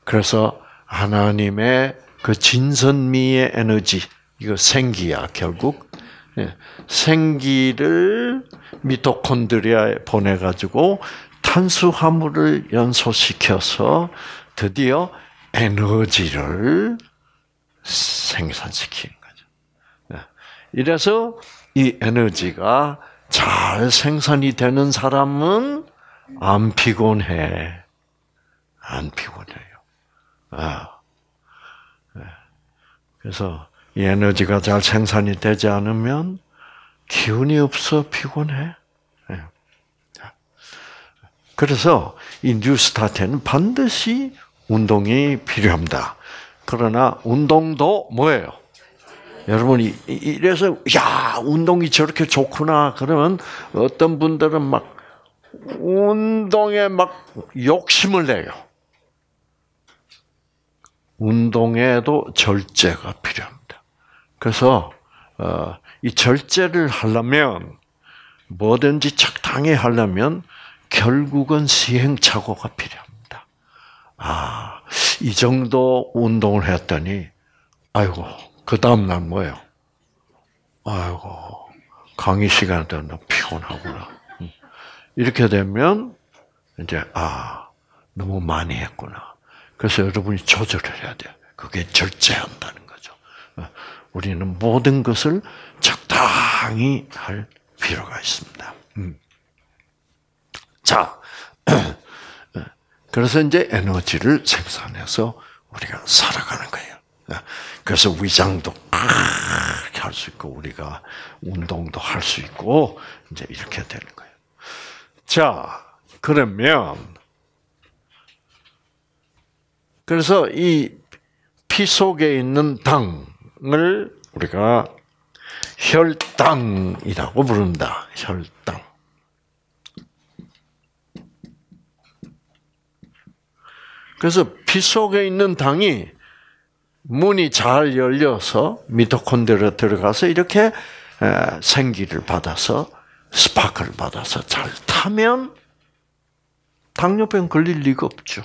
그래서 하나님의 그 진선미의 에너지 이거 생기야 결국 예, 생기를 미토콘드리아에 보내 가지고 탄수화물을 연소시켜서 드디어 에너지를 생산시키는 거죠. 예, 이래서 이 에너지가 잘 생산이 되는 사람은 안 피곤해. 안 피곤해요. 아. 네. 그래서 이 에너지가 잘 생산이 되지 않으면 기운이 없어 피곤해. 네. 그래서 이 뉴스타트는 반드시 운동이 필요합니다. 그러나 운동도 뭐예요? 여러분이 이래서 야 운동이 저렇게 좋구나 그러면 어떤 분들은 막 운동에 막 욕심을 내요. 운동에도 절제가 필요합니다. 그래서 어, 이 절제를 하려면 뭐든지 적당히 하려면 결국은 시행착오가 필요합니다. 아, 이 정도 운동을 했더니, 아이고, 그 다음 날 뭐예요? 아이고, 강의 시간 되면 피곤하구나. 이렇게 되면, 이제, 아, 너무 많이 했구나. 그래서 여러분이 조절을 해야 돼요. 그게 절제한다는 거죠. 우리는 모든 것을 적당히 할 필요가 있습니다. 음. 자, 그래서 이제 에너지를 생산해서 우리가 살아가는 거예요. 그래서 위장도 할수 있고 우리가 운동도 할 수 있고 이제 이렇게 되는 거예요. 자, 그러면 그래서 이 피 속에 있는 당을 우리가 혈당이라고 부른다. 혈당. 그래서 피 속에 있는 당이 문이 잘 열려서 미토콘드리아 들어가서 이렇게 생기를 받아서 스파크를 받아서 잘 타면 당뇨병 걸릴 리가 없죠.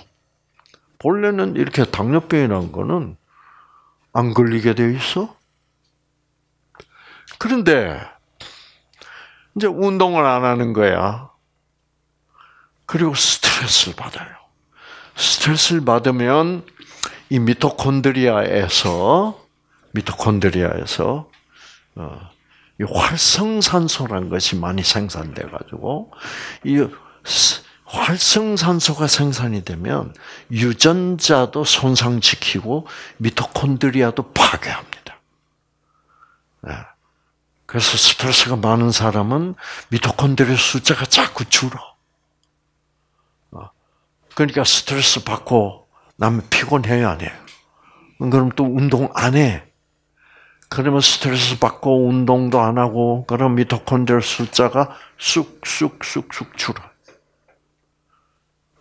본래는 이렇게 당뇨병이라는 거는 안 걸리게 돼 있어. 그런데 이제 운동을 안 하는 거야. 그리고 스트레스를 받아요. 스트레스를 받으면 이 미토콘드리아에서 미토콘드리아에서 어, 이 활성산소라는 것이 많이 생산돼 가지고 이 활성산소가 생산이 되면 유전자도 손상시키고 미토콘드리아도 파괴합니다. 네. 그래서 스트레스가 많은 사람은 미토콘드리아 숫자가 자꾸 줄어. 어. 그러니까 스트레스 받고 나면 피곤해요, 안 해요? 그럼 또 운동 안 해. 그러면 스트레스 받고 운동도 안 하고 그럼 미토콘드리아 숫자가 쑥쑥쑥쑥 줄어.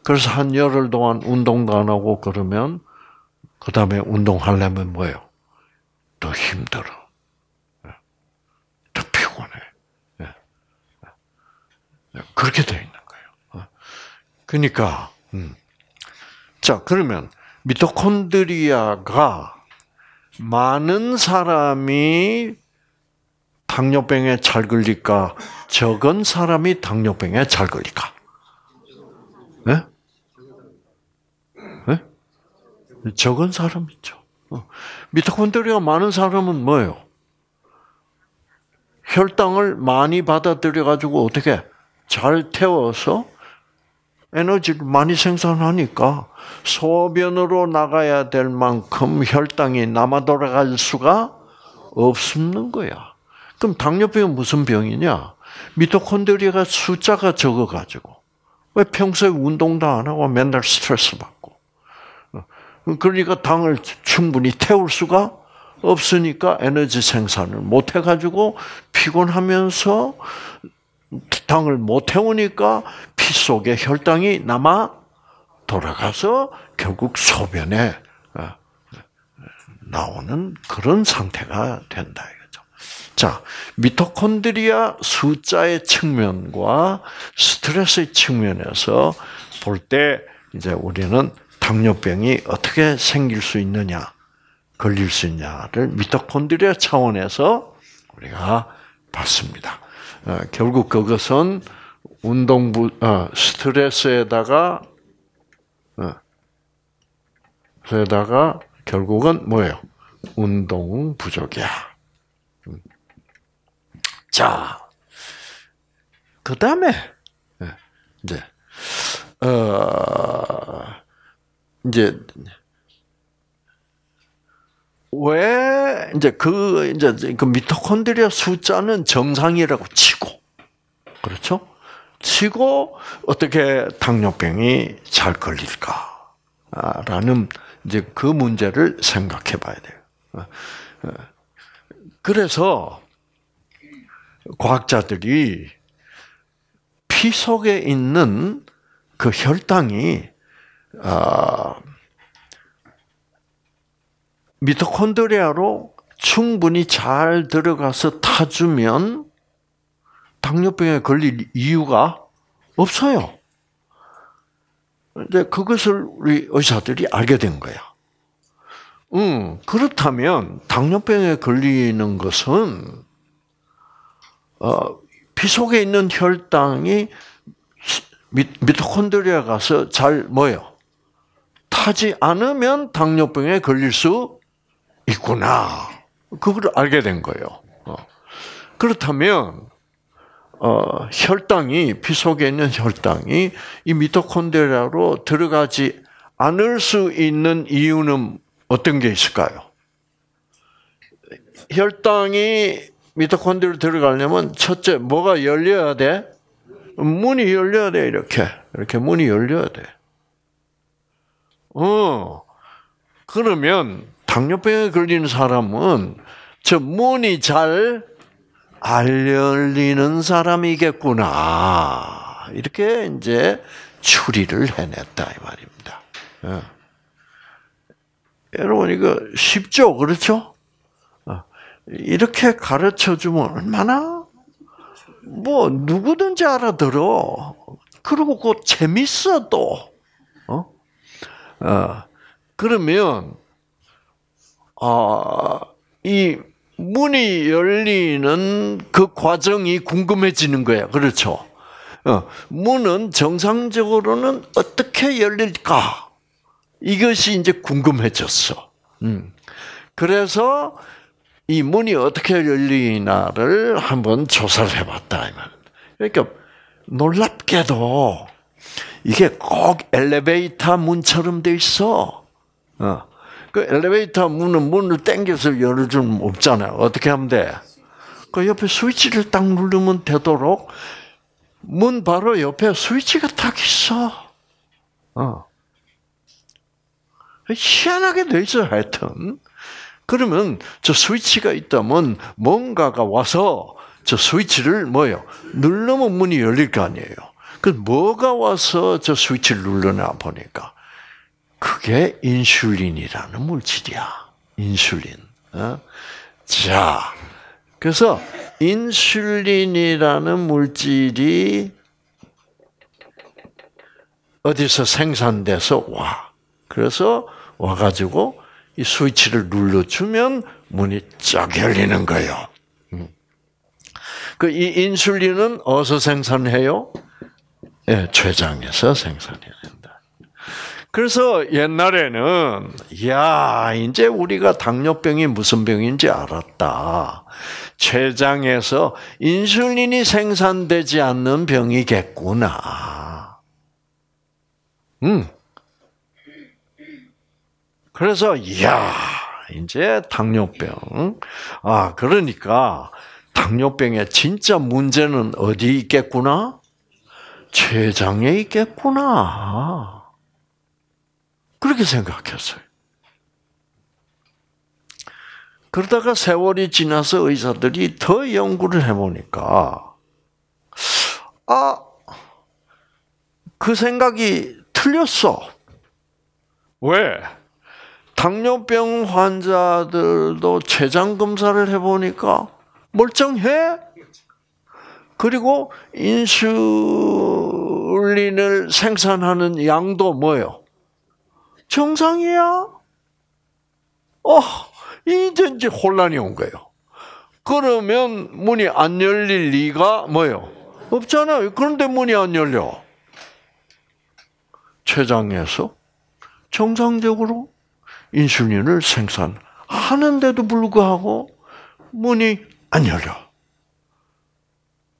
그래서 한 열흘 동안 운동도 안 하고 그러면 그 다음에 운동하려면 뭐예요? 더 힘들어. 예. 더 피곤해. 예. 예. 그렇게 되어 있는 거예요. 어. 그러니까 음. 자 그러면 미토콘드리아가 많은 사람이 당뇨병에 잘 걸릴까? 적은 사람이 당뇨병에 잘 걸릴까? 네? 네? 적은 사람이죠. 어. 미토콘드리아 많은 사람은 뭐예요? 혈당을 많이 받아들여 가지고 어떻게 잘 태워서 에너지를 많이 생산하니까 소변으로 나가야 될 만큼 혈당이 남아 돌아갈 수가 없는 거야. 그럼 당뇨병은 무슨 병이냐? 미토콘드리아가 숫자가 적어 가지고 왜 평소에 운동도 안 하고 맨날 스트레스 받고. 그러니까 당을 충분히 태울 수가 없으니까 에너지 생산을 못 해가지고 피곤하면서 당을 못 태우니까 피 속에 혈당이 남아 돌아가서 결국 소변에 어, 나오는 그런 상태가 된다 이거죠. 자, 미토콘드리아 숫자의 측면과 스트레스의 측면에서 볼 때 이제 우리는 당뇨병이 어떻게 생길 수 있느냐, 걸릴 수 있냐를 미토콘드리아 차원에서 우리가 봤습니다. 어, 결국 그것은 운동부 어, 스트레스에다가 어, 그러다가 결국은 뭐예요? 운동 부족이야. 음. 자, 그 다음에 예, 이제 어, 이제 왜 이제 그 이제 그 미토콘드리아 숫자는 정상이라고 치고 그렇죠? 치고 어떻게 당뇨병이 잘 걸릴까라는 이제 그 문제를 생각해 봐야 돼요. 그래서 과학자들이 피 속에 있는 그 혈당이 어, 미토콘드리아로 충분히 잘 들어가서 타주면 당뇨병에 걸릴 이유가 없어요. 이제 그것을 우리 의사들이 알게 된 거야. 음, 그렇다면 당뇨병에 걸리는 것은 어, 피 속에 있는 혈당이 미, 미토콘드리아 가서 잘 뭐요? 타지 않으면 당뇨병에 걸릴 수 있구나. 그걸 알게 된 거예요. 어. 그렇다면 어, 혈당이 피 속에 있는 혈당이 이 미토콘드리아로 들어가지 않을 수 있는 이유는 어떤 게 있을까요? 혈당이 미토콘드리아로 들어가려면 첫째 뭐가 열려야 돼? 문이 열려야 돼 이렇게 이렇게 문이 열려야 돼. 어 그러면 당뇨병에 걸리는 사람은 저 문이 잘 안 열리는 사람이겠구나. 이렇게 이제 추리를 해냈다 이 말입니다. 예. 여러분 이거 쉽죠, 그렇죠? 어. 이렇게 가르쳐 주면 얼마나 뭐 누구든지 알아들어. 그리고 그 재밌어 또. 어? 어. 그러면 아, 이 문이 열리는 그 과정이 궁금해지는 거야. 그렇죠? 어, 문은 정상적으로는 어떻게 열릴까? 이것이 이제 궁금해졌어. 음. 그래서 이 문이 어떻게 열리나를 한번 조사를 해봤다. 그러니까 놀랍게도 이게 꼭 엘리베이터 문처럼 돼 있어. 어. 그 엘리베이터 문은 문을 당겨서 열어주면 없잖아요. 어떻게 하면 돼? 그 옆에 스위치를 딱 누르면 되도록 문 바로 옆에 스위치가 딱 있어. 어. 희한하게 돼 있어, 하여튼. 그러면 저 스위치가 있다면 뭔가가 와서 저 스위치를 뭐요? 누르면 문이 열릴 거 아니에요. 그 뭐가 와서 저 스위치를 눌러나 보니까 그게 인슐린이라는 물질이야. 인슐린. 어? 자, 그래서 인슐린이라는 물질이 어디서 생산돼서 와. 그래서 와가지고 이 스위치를 눌러주면 문이 쫙 열리는 거예요. 음. 그이 인슐린은 어디서 생산해요? 예, 췌장에서 생산해야 된다. 그래서 옛날에는 야 이제 우리가 당뇨병이 무슨 병인지 알았다. 췌장에서 인슐린이 생산되지 않는 병이겠구나. 음. 그래서 야 이제 당뇨병. 아 그러니까 당뇨병의 진짜 문제는 어디 있겠구나? 췌장에 있겠구나. 그렇게 생각했어요. 그러다가 세월이 지나서 의사들이 더 연구를 해보니까, 아, 그 생각이 틀렸어. 왜? 당뇨병 환자들도 췌장 검사를 해보니까 멀쩡해? 그리고 인슐린을 생산하는 양도 뭐예요? 정상이야? 어, 이제 이제 혼란이 온 거예요. 그러면 문이 안 열릴 리가 뭐예요? 없잖아요. 그런데 문이 안 열려. 췌장에서 정상적으로 인슐린을 생산하는데도 불구하고 문이 안 열려.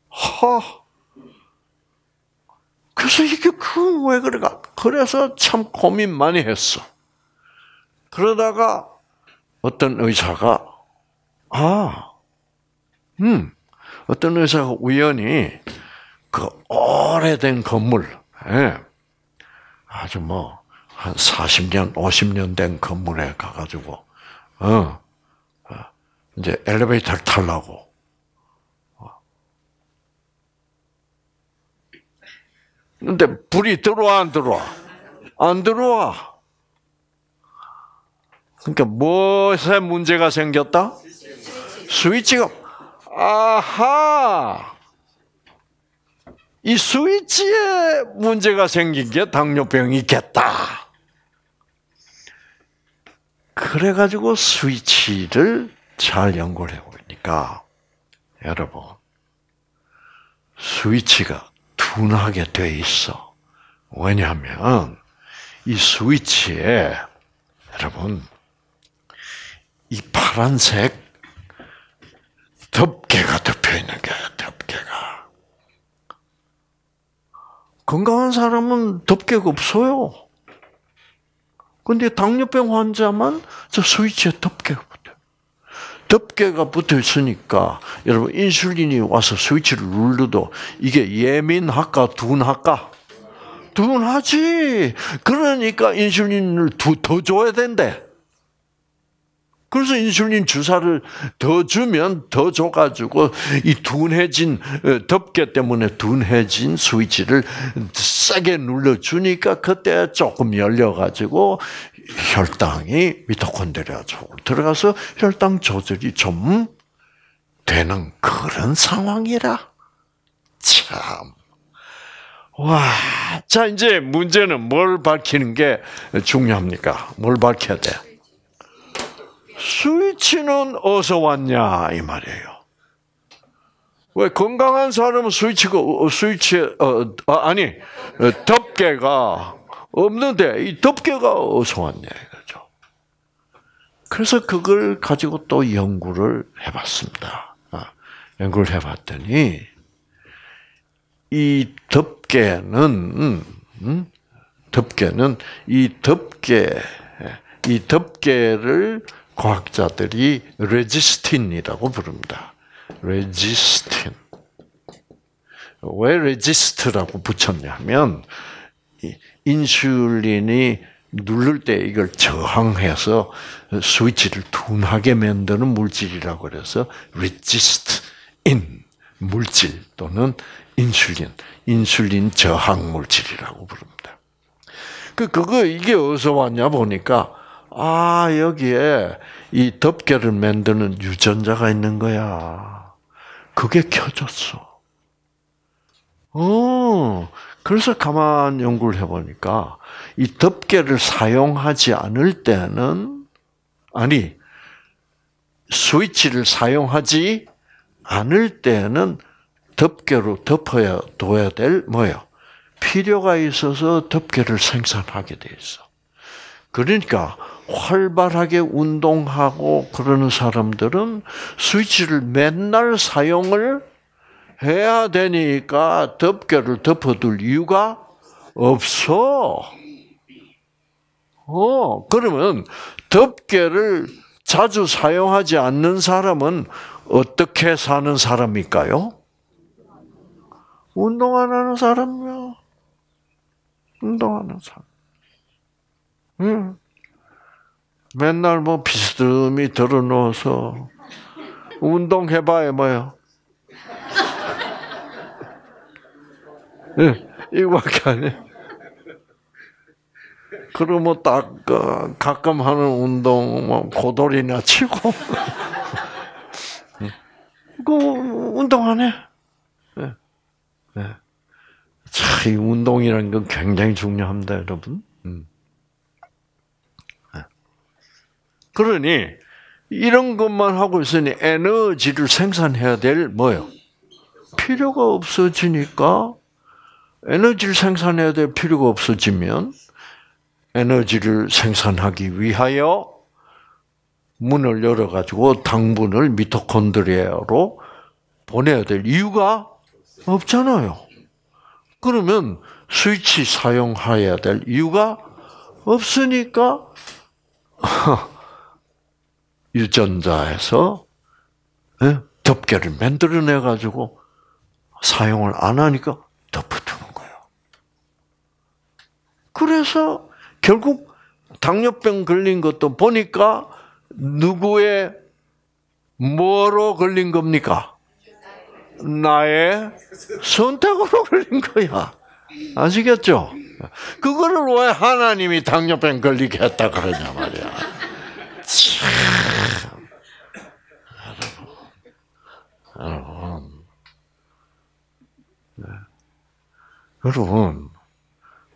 하. 그 그래서 이게 그 왜 그래가? 그래서 참 고민 많이 했어. 그러다가 어떤 의사가 아, 음, 어떤 의사가 우연히 그 오래된 건물, 예, 아주 뭐, 한 40년, 50년 된 건물에 가가지고, 어, 어 이제 엘리베이터를 타려고. 근데 불이 들어와, 안 들어와? 안 들어와. 그러니까 무엇에 문제가 생겼다? 스위치가, 아하! 이 스위치에 문제가 생긴 게 당뇨병이겠다. 그래가지고 스위치를 잘 연구를 해보니까, 여러분, 스위치가 둔하게 돼 있어. 왜냐하면, 이 스위치에, 여러분, 이 파란색 덮개가 덮여 있는 거예요, 덮개가. 건강한 사람은 덮개가 없어요. 근데 당뇨병 환자만 저 스위치에 덮개가. 덮개가 붙어 있으니까 여러분 인슐린이 와서 스위치를 눌러도 이게 예민할까 둔할까? 둔하지. 그러니까 인슐린을 더 줘야 된대. 그래서 인슐린 주사를 더 주면 더 줘가지고 이 둔해진 어, 덮개 때문에 둔해진 스위치를 세게 눌러주니까 그때 조금 열려가지고 혈당이 미토콘드리아 쪽으로 들어가서 혈당 조절이 좀 되는 그런 상황이라 참. 와, 자 이제 문제는 뭘 밝히는 게 중요합니까? 뭘 밝혀야 돼? 스위치는 어디서 왔냐 이 말이에요. 왜 건강한 사람은 스위치가 어, 스위치 어, 아, 니 어, 덮개가 없는데 이 덮개가 어디서 왔냐 이거죠. 그래서 그걸 가지고 또 연구를 해봤습니다. 아, 연구를 해봤더니 이 덮개는 음, 음 덮개는 이 덮개 이 덮개를 과학자들이 resistin이라고 부릅니다. resistin. 왜 resist라고 붙였냐면 인슐린이 누를 때 이걸 저항해서 스위치를 둔하게 만드는 물질이라고 그래서 resistin 물질 또는 인슐린 인슐린 저항 물질이라고 부릅니다. 그 그거 이게 어디서 왔냐 보니까 아, 여기에 이 덮개를 만드는 유전자가 있는 거야. 그게 켜졌어. 어, 그래서 가만 연구를 해보니까 이 덮개를 사용하지 않을 때는, 아니, 스위치를 사용하지 않을 때는 덮개로 덮어야 둬야 될 뭐요? 필요가 있어서 덮개를 생산하게 돼 있어. 그러니까 활발하게 운동하고 그러는 사람들은 스위치를 맨날 사용을 해야 되니까 덮개를 덮어둘 이유가 없어. 어, 그러면 덮개를 자주 사용하지 않는 사람은 어떻게 사는 사람일까요? 운동 안 하는 사람이요. 운동하는 사람. 응. 맨날 뭐 비스듬히 들어놓아서 운동해봐야 뭐요? 이거밖에 안 해. 그러면 딱 어, 가끔 하는 운동 뭐 고돌이나 치고 그 운동 안 해. 네. 네. 참, 이 운동이라는 건 굉장히 중요합니다, 여러분. 음. 그러니 이런 것만 하고 있으니 에너지를 생산해야 될 뭐요? 필요가 없어지니까 에너지를 생산해야 될 필요가 없어지면 에너지를 생산하기 위하여 문을 열어가지고 당분을 미토콘드리아로 보내야 될 이유가 없잖아요. 그러면 스위치 사용해야 될 이유가 없으니까 유전자에서 예? 덮개를 만들어내 가지고 사용을 안 하니까 거예요. 그래서 결국 당뇨병 걸린 것도 보니까 누구의 뭐로 걸린 겁니까? 나의 선택으로 걸린 거야. 아시겠죠? 그거를 왜 하나님이 당뇨병 걸리게 했다 그러냐 말이야. 참. 여러분, 네. 여러분,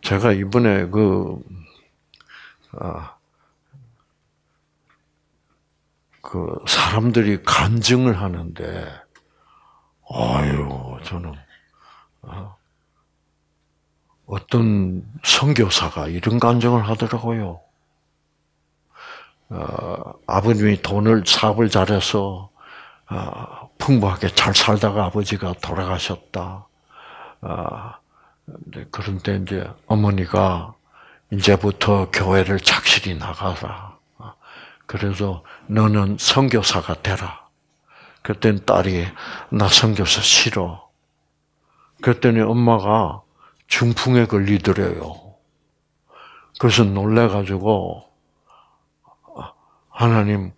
제가 이번에 그, 아, 그 사람들이 간증을 하는데, 아유, 저는 아, 어떤 선교사가 이런 간증을 하더라고요. 어, 아버님이 돈을 사업을 잘해서 어, 풍부하게 잘 살다가 아버지가 돌아가셨다. 어, 그런데 이제 어머니가 이제부터 교회를 착실히 나가라. 그래서 너는 선교사가 되라. 그땐 딸이 나 선교사 싫어. 그랬더니 엄마가 중풍에 걸리더래요. 그래서 놀래가지고 하나님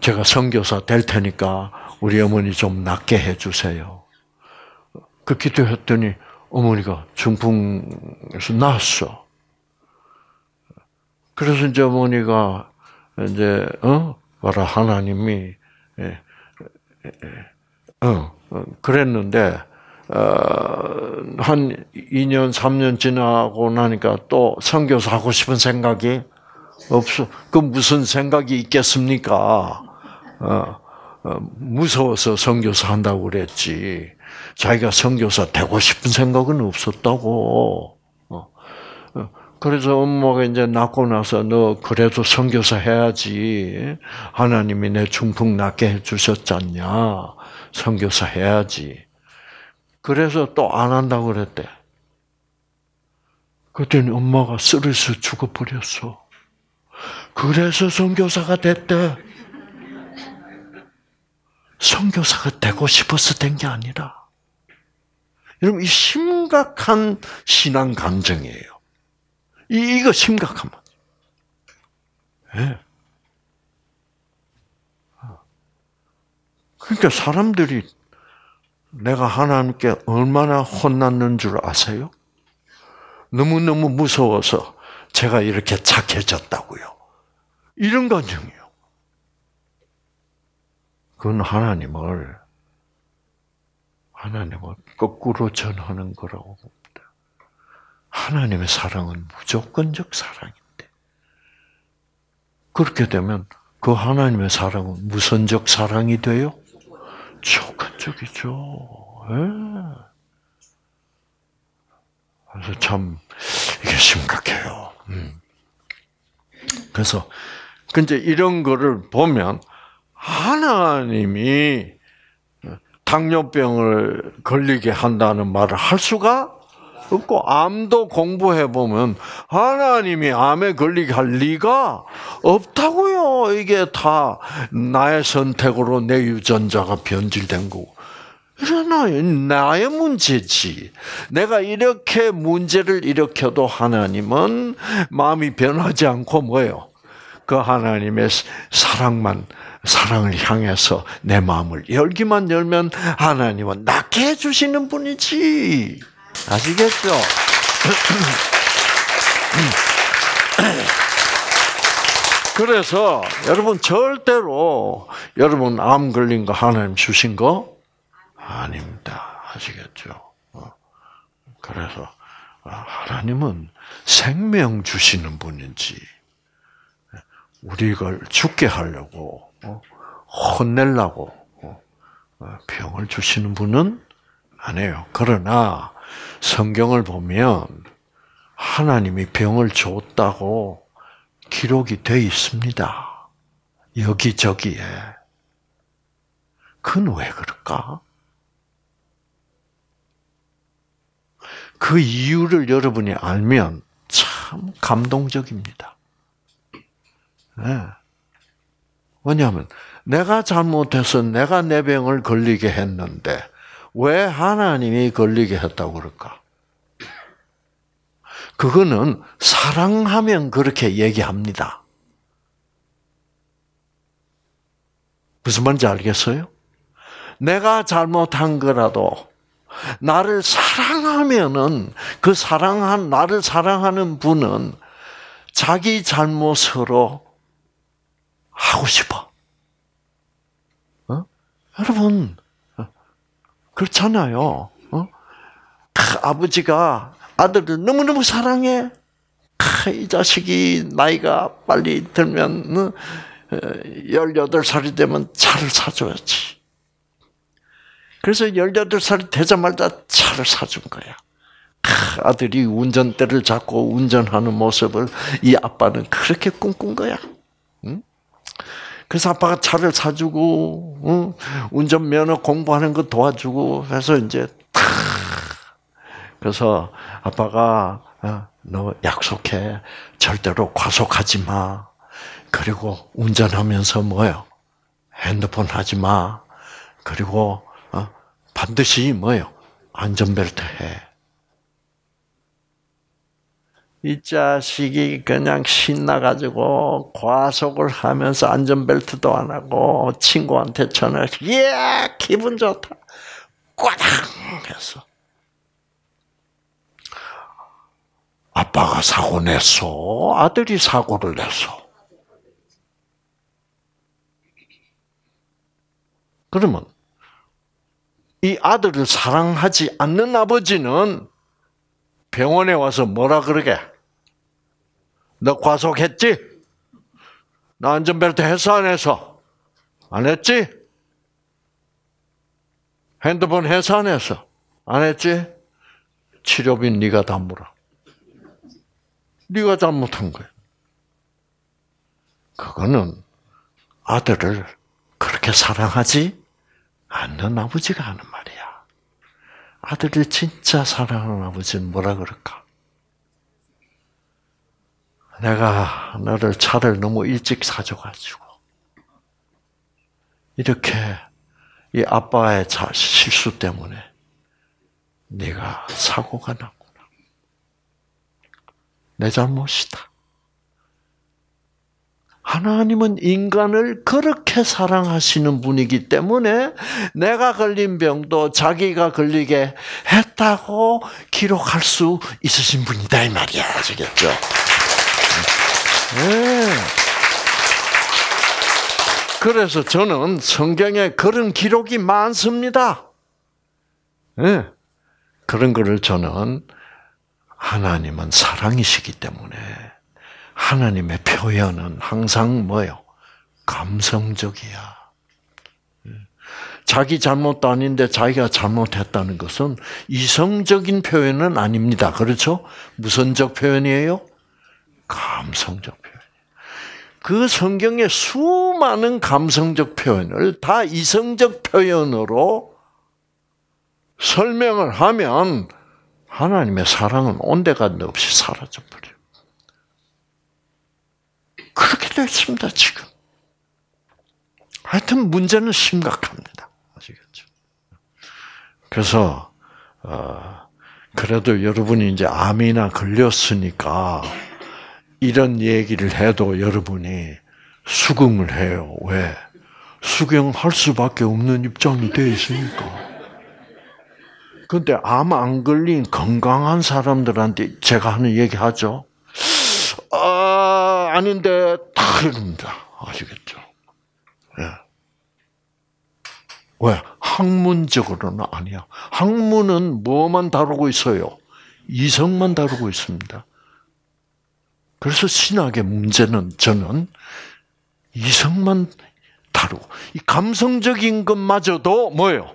제가 선교사 될 테니까 우리 어머니 좀 낫게 해주세요. 그 기도했더니 어머니가 중풍에서 나았어. 그래서 이제 어머니가 이제 어 봐라 하나님이 예, 어, 어, 그랬는데 어, 한 2년 3년 지나고 나니까 또 선교사 하고 싶은 생각이 없어. 그 무슨 생각이 있겠습니까? 어, 어, 무서워서 선교사 한다고 그랬지. 자기가 선교사 되고 싶은 생각은 없었다고. 어, 어. 그래서 엄마가 이제 낳고 나서 너 그래도 선교사 해야지. 하나님이 내 중풍 낫게 해주셨잖냐. 선교사 해야지. 그래서 또 안 한다고 그랬대. 그랬더니 엄마가 쓰러져 죽어버렸어. 그래서 선교사가 됐대. 선교사가 되고 싶어서 된 게 아니라. 여러분, 이 심각한 신앙 감정이에요. 이거 심각한 말. 네. 그러니까 사람들이 내가 하나님께 얼마나 혼났는 줄 아세요? 너무너무 무서워서 제가 이렇게 착해졌다고요. 이런 감정이에요. 그건 하나님을, 하나님을 거꾸로 전하는 거라고 하나님의 사랑은 무조건적 사랑인데 그렇게 되면 그 하나님의 사랑은 무선적 사랑이 돼요? 조건적이죠. 네. 그래서 참 이게 심각해요. 음. 그래서 근데 이런 거를 보면 하나님이 당뇨병을 걸리게 한다는 말을 할 수가 없고 암도 공부해 보면 하나님이 암에 걸리게 할 리가 없다고요. 이게 다 나의 선택으로 내 유전자가 변질된 거고. 이러나요? 나의 문제지. 내가 이렇게 문제를 일으켜도 하나님은 마음이 변하지 않고 뭐예요? 그 하나님의 사랑만 사랑을 향해서 내 마음을 열기만 열면 하나님은 낫게 해주시는 분이지. 아시겠죠? 그래서 여러분 절대로 여러분 암 걸린 거 하나님 주신 거 아닙니다. 아시겠죠? 어. 그래서 하나님은 생명 주시는 분인지 우리가 죽게 하려고 어, 혼내려고 어, 병을 주시는 분은 아니에요. 그러나 성경을 보면 하나님이 병을 줬다고 기록이 되어 있습니다. 여기저기에. 그건 왜 그럴까? 그 이유를 여러분이 알면 참 감동적입니다. 네. 왜냐하면 내가 잘못해서 내가 내 병을 걸리게 했는데 왜 하나님이 걸리게 했다고 그럴까? 그거는 사랑하면 그렇게 얘기합니다. 무슨 말인지 알겠어요? 내가 잘못한 거라도 나를 사랑하면은 그 사랑한 나를 사랑하는 분은 자기 잘못으로 하고 싶어. 어? 여러분 그렇잖아요. 어? 아버지가 아들을 너무너무 사랑해. 이 자식이 나이가 빨리 들면 18살이 어, 되면 차를 사줘야지. 그래서 18살이 되자마자 차를 사준 거야. 아들이 운전대를 잡고 운전하는 모습을 이 아빠는 그렇게 꿈꾼 거야. 그래서 아빠가 차를 사주고 운전면허 공부하는 거 도와주고 해서 이제 그래서 아빠가 어, 너 약속해 절대로 과속하지 마. 그리고 운전하면서 뭐요? 핸드폰 하지 마. 그리고 어, 반드시 뭐요? 안전벨트 해. 이 자식이 그냥 신나가지고 과속을 하면서 안전벨트도 안 하고 친구한테 전화해 예 기분 좋다. 꽈당 해서 아빠가 사고 냈어. 아들이 사고를 냈어. 그러면 이 아들을 사랑하지 않는 아버지는 병원에 와서 뭐라 그러게? 너 과속했지? 나 안전벨트 했어 안 했어? 안 했지? 핸드폰 했어 안 했어? 안 했지? 치료비 네가 다 물어. 네가 잘못한 거야. 그거는 아들을 그렇게 사랑하지 않는 아버지가 하는 말이야. 아들을 진짜 사랑하는 아버지는 뭐라 그럴까? 내가 너를 차를 너무 일찍 사줘가지고 이렇게 이 아빠의 자, 실수 때문에 네가 사고가 났구나. 내 잘못이다. 하나님은 인간을 그렇게 사랑하시는 분이기 때문에 내가 걸린 병도 자기가 걸리게 했다고 기록할 수 있으신 분이다 이 말이야. 아시겠죠? 네. 그래서 저는 성경에 그런 기록이 많습니다. 네. 그런 것을 저는 하나님은 사랑이시기 때문에 하나님의 표현은 항상 뭐요? 감성적이야. 네. 자기 잘못도 아닌데 자기가 잘못했다는 것은 이성적인 표현은 아닙니다. 그렇죠? 무선적 표현이에요? 감성적. 그 성경의 수많은 감성적 표현을 다 이성적 표현으로 설명을 하면 하나님의 사랑은 온데간데 없이 사라져 버려. 그렇게 됐습니다 지금. 하여튼 문제는 심각합니다. 아시겠죠? 그래서 어, 그래도 여러분이 이제 암이나 걸렸으니까 이런 얘기를 해도 여러분이 수긍을 해요. 왜? 수긍할 수밖에 없는 입장이 되어 있으니까. 근데 암 안 걸린 건강한 사람들한테 제가 하는 얘기 하죠. 아, 아닌데, 다 이럽니다. 아시겠죠? 예. 왜? 학문적으로는 아니야. 학문은 뭐만 다루고 있어요? 이성만 다루고 있습니다. 그래서 신학의 문제는 저는 이성만 다루고 이 감성적인 것마저도 뭐예요?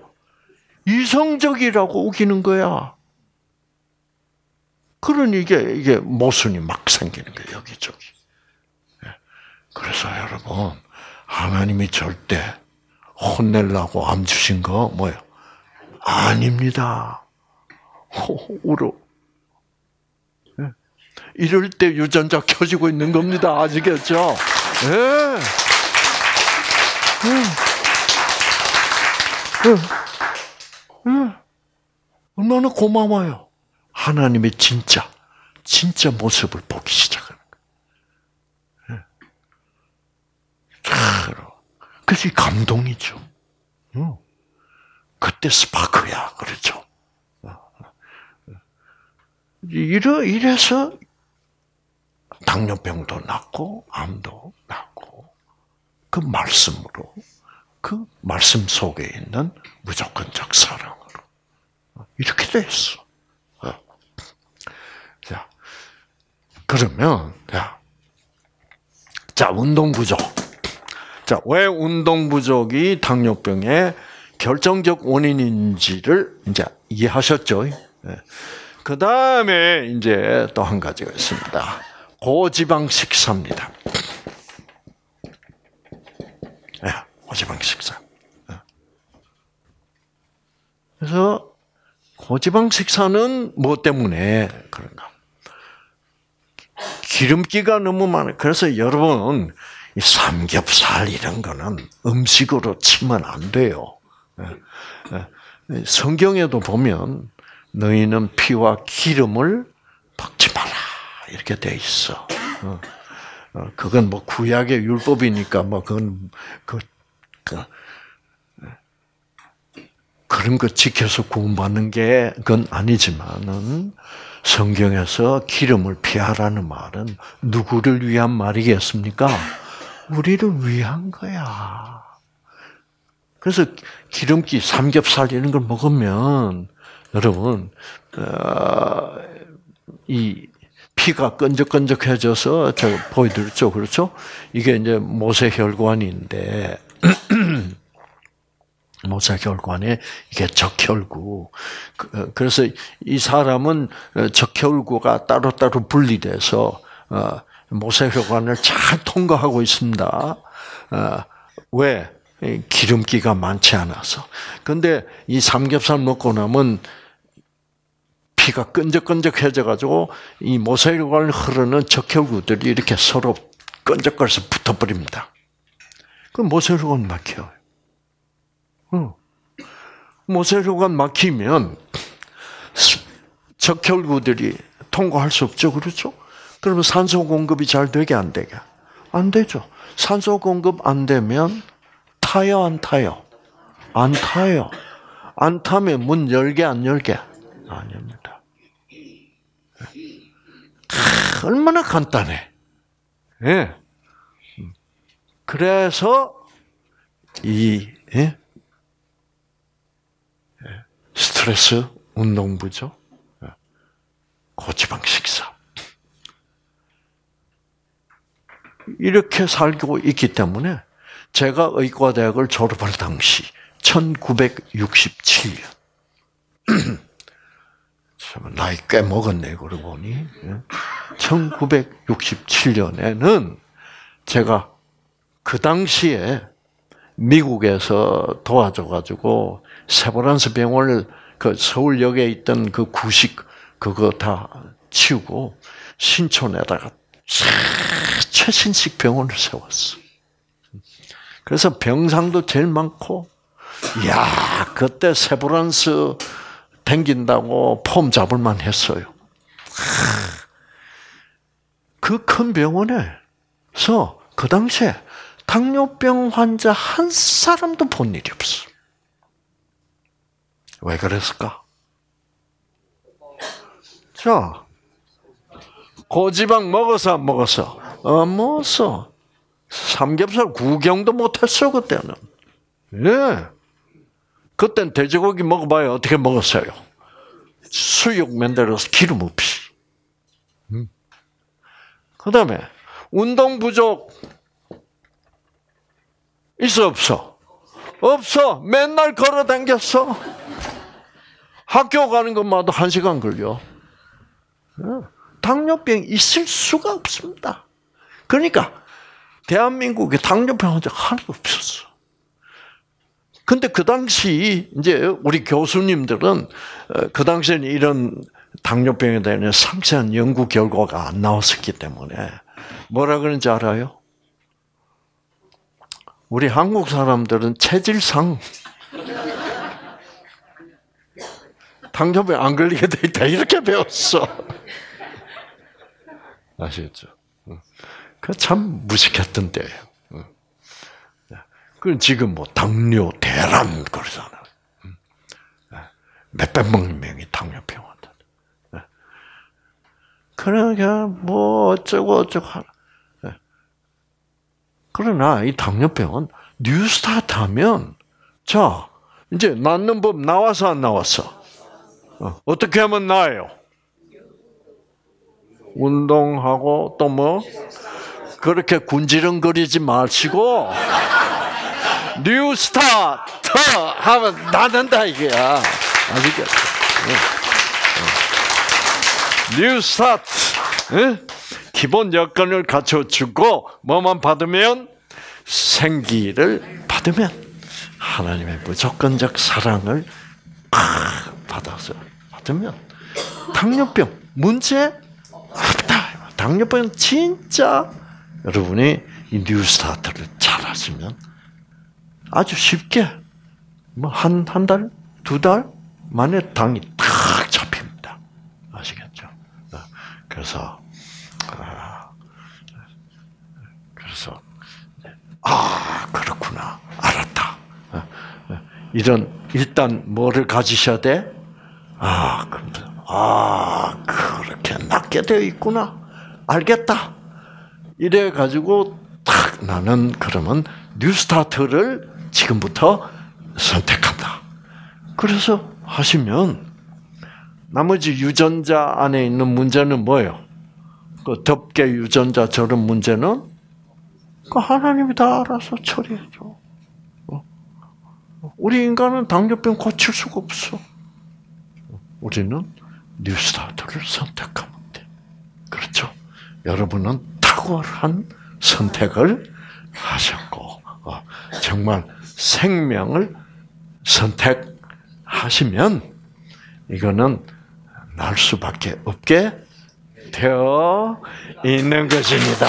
이성적이라고 우기는 거야. 그러니 이게 이게 모순이 막 생기는 거예요 여기저기. 예. 그래서 여러분 하나님이 절대 혼내려고 암 주신 거 뭐예요? 아닙니다. 울어 이럴 때 유전자 켜지고 있는 겁니다. 아시겠죠? 예. 예. 예. 얼마나 고마워요. 하나님의 진짜, 진짜 모습을 보기 시작하는 거예요. 그것이 감동이죠. 그때 스파크야, 그렇죠. 이래, 이래서 당뇨병도 낫고, 암도 낫고, 그 말씀으로, 그 말씀 속에 있는 무조건적 사랑으로. 이렇게 됐어. 자, 그러면, 자, 자, 운동 부족. 자, 왜 운동 부족이 당뇨병의 결정적 원인인지를 이제 이해하셨죠? 네. 그 다음에 이제 또 한 가지가 있습니다. 고지방 식사입니다. 네, 고지방 식사. 네. 그래서 고지방 식사는 뭐 때문에 그런가? 기름기가 너무 많아요. 그래서 여러분 삼겹살 이런 거는 음식으로 치면 안 돼요. 성경에도 보면 너희는 피와 기름을 마라 이렇게 돼 있어. 어, 어, 그건 뭐 구약의 율법이니까 뭐 그건 그, 그 그런 거 지켜서 구원받는 게 그건 아니지만은 성경에서 기름을 피하라는 말은 누구를 위한 말이겠습니까? 우리를 위한 거야. 그래서 기름기 삼겹살 이런 걸 먹으면 여러분 어, 이 피가 끈적끈적해져서 제가 보여드렸죠, 그렇죠? 이게 이제 모세 혈관인데 모세 혈관에 이게 적혈구. 그, 그래서 이 사람은 적혈구가 따로따로 분리돼서 어, 모세 혈관을 잘 통과하고 있습니다. 어, 왜? 기름기가 많지 않아서. 근데 이 삼겹살 먹고 나면 피가 끈적끈적해져 가지고 이 모세혈관을 흐르는 적혈구들이 이렇게 서로 끈적거려서 붙어버립니다. 그럼 모세혈관 막혀요. 어. 모세혈관 막히면 적혈구들이 통과할 수 없죠. 그렇죠? 그러면 산소 공급이 잘 되게 안 되게? 안 되죠. 산소 공급 안 되면 타요, 안 타요? 안 타요. 안 타면 문 열게, 안 열게? 안 엽니다. 얼마나 간단해. 예. 그래서, 이, 예? 스트레스, 운동 부족, 고지방 식사. 이렇게 살고 있기 때문에 제가 의과대학을 졸업할 당시 1967년 나이 꽤 먹었네 그러고 보니 1967년에는 제가 그 당시에 미국에서 도와줘가지고 세브란스 병원을 그 서울역에 있던 그 구식 그거 다 치우고 신촌에다가 최신식 병원을 세웠어. 그래서 병상도 제일 많고, 야 그때 세브란스 댕긴다고 폼 잡을만 했어요. 그 큰 병원에서 그 당시에 당뇨병 환자 한 사람도 본 일이 없어. 왜 그랬을까? 자, 고지방 먹어서 안 먹었어? 어, 먹었어. 삼겹살 구경도 못했어, 그때는. 예. 그땐 돼지고기 먹어봐야 어떻게 먹었어요? 수육 만들어서 기름 없이. 음. 그 다음에, 운동 부족, 있어, 없어? 없어. 맨날 걸어 당겼어. 학교 가는 것마다 한 시간 걸려. 예. 당뇨병 있을 수가 없습니다. 그러니까 대한민국에 당뇨병 환자 하나도 없었어. 근데 그 당시 이제 우리 교수님들은 어, 그 당시에는 이런 당뇨병에 대한 상세한 연구 결과가 안 나왔었기 때문에 뭐라 그런지 알아요? 우리 한국 사람들은 체질상 당뇨병 안 걸리게 돼 있다 이렇게 배웠어. 아시겠죠? 그 참 무식했던 때예요. 그 지금 뭐 당뇨 대란 그러잖아. 몇백만 명이 당뇨병 환자. 그러니까 뭐 어쩌고 어쩌고 하나. 그러나 이 당뇨병은 NEWSTART 하면 자 이제 낫는 법 나와서 안 나왔어. 어, 떻게 하면 나아요? 운동하고 또 뭐 그렇게 군지렁거리지 마시고 New Start 하면 낫는다 이게야. 아시겠죠? New Start. 기본 여건을 갖춰주고 뭐만 받으면 생기를 받으면 하나님의 무조건적 사랑을 받아서 받으면 당뇨병 문제 없다. 당뇨병 진짜 여러분이 이 NEWSTART를 잘 하시면 아주 쉽게 뭐 한 한 달, 두 달 만에 당이 탁 잡힙니다. 아시겠죠? 어, 그래서 아, 그래서 아 그렇구나 알았다. 어, 어, 이런 일단 뭐를 가지셔야 돼? 아, 아 그렇게 낫게 되어 있구나. 알겠다. 이래 가지고 탁 나는 그러면 뉴스타트를 지금부터 선택한다. 그래서 하시면 나머지 유전자 안에 있는 문제는 뭐예요? 그 덮개 유전자 저런 문제는 그 하나님이 다 알아서 처리해줘. 어? 우리 인간은 당뇨병 고칠 수가 없어. 우리는 뉴스타트를 선택하면 돼. 그렇죠? 여러분은 탁월한 선택을 하셨고 어, 정말 생명을 선택하시면 이거는 날 수밖에 없게 되어 있는 것입니다.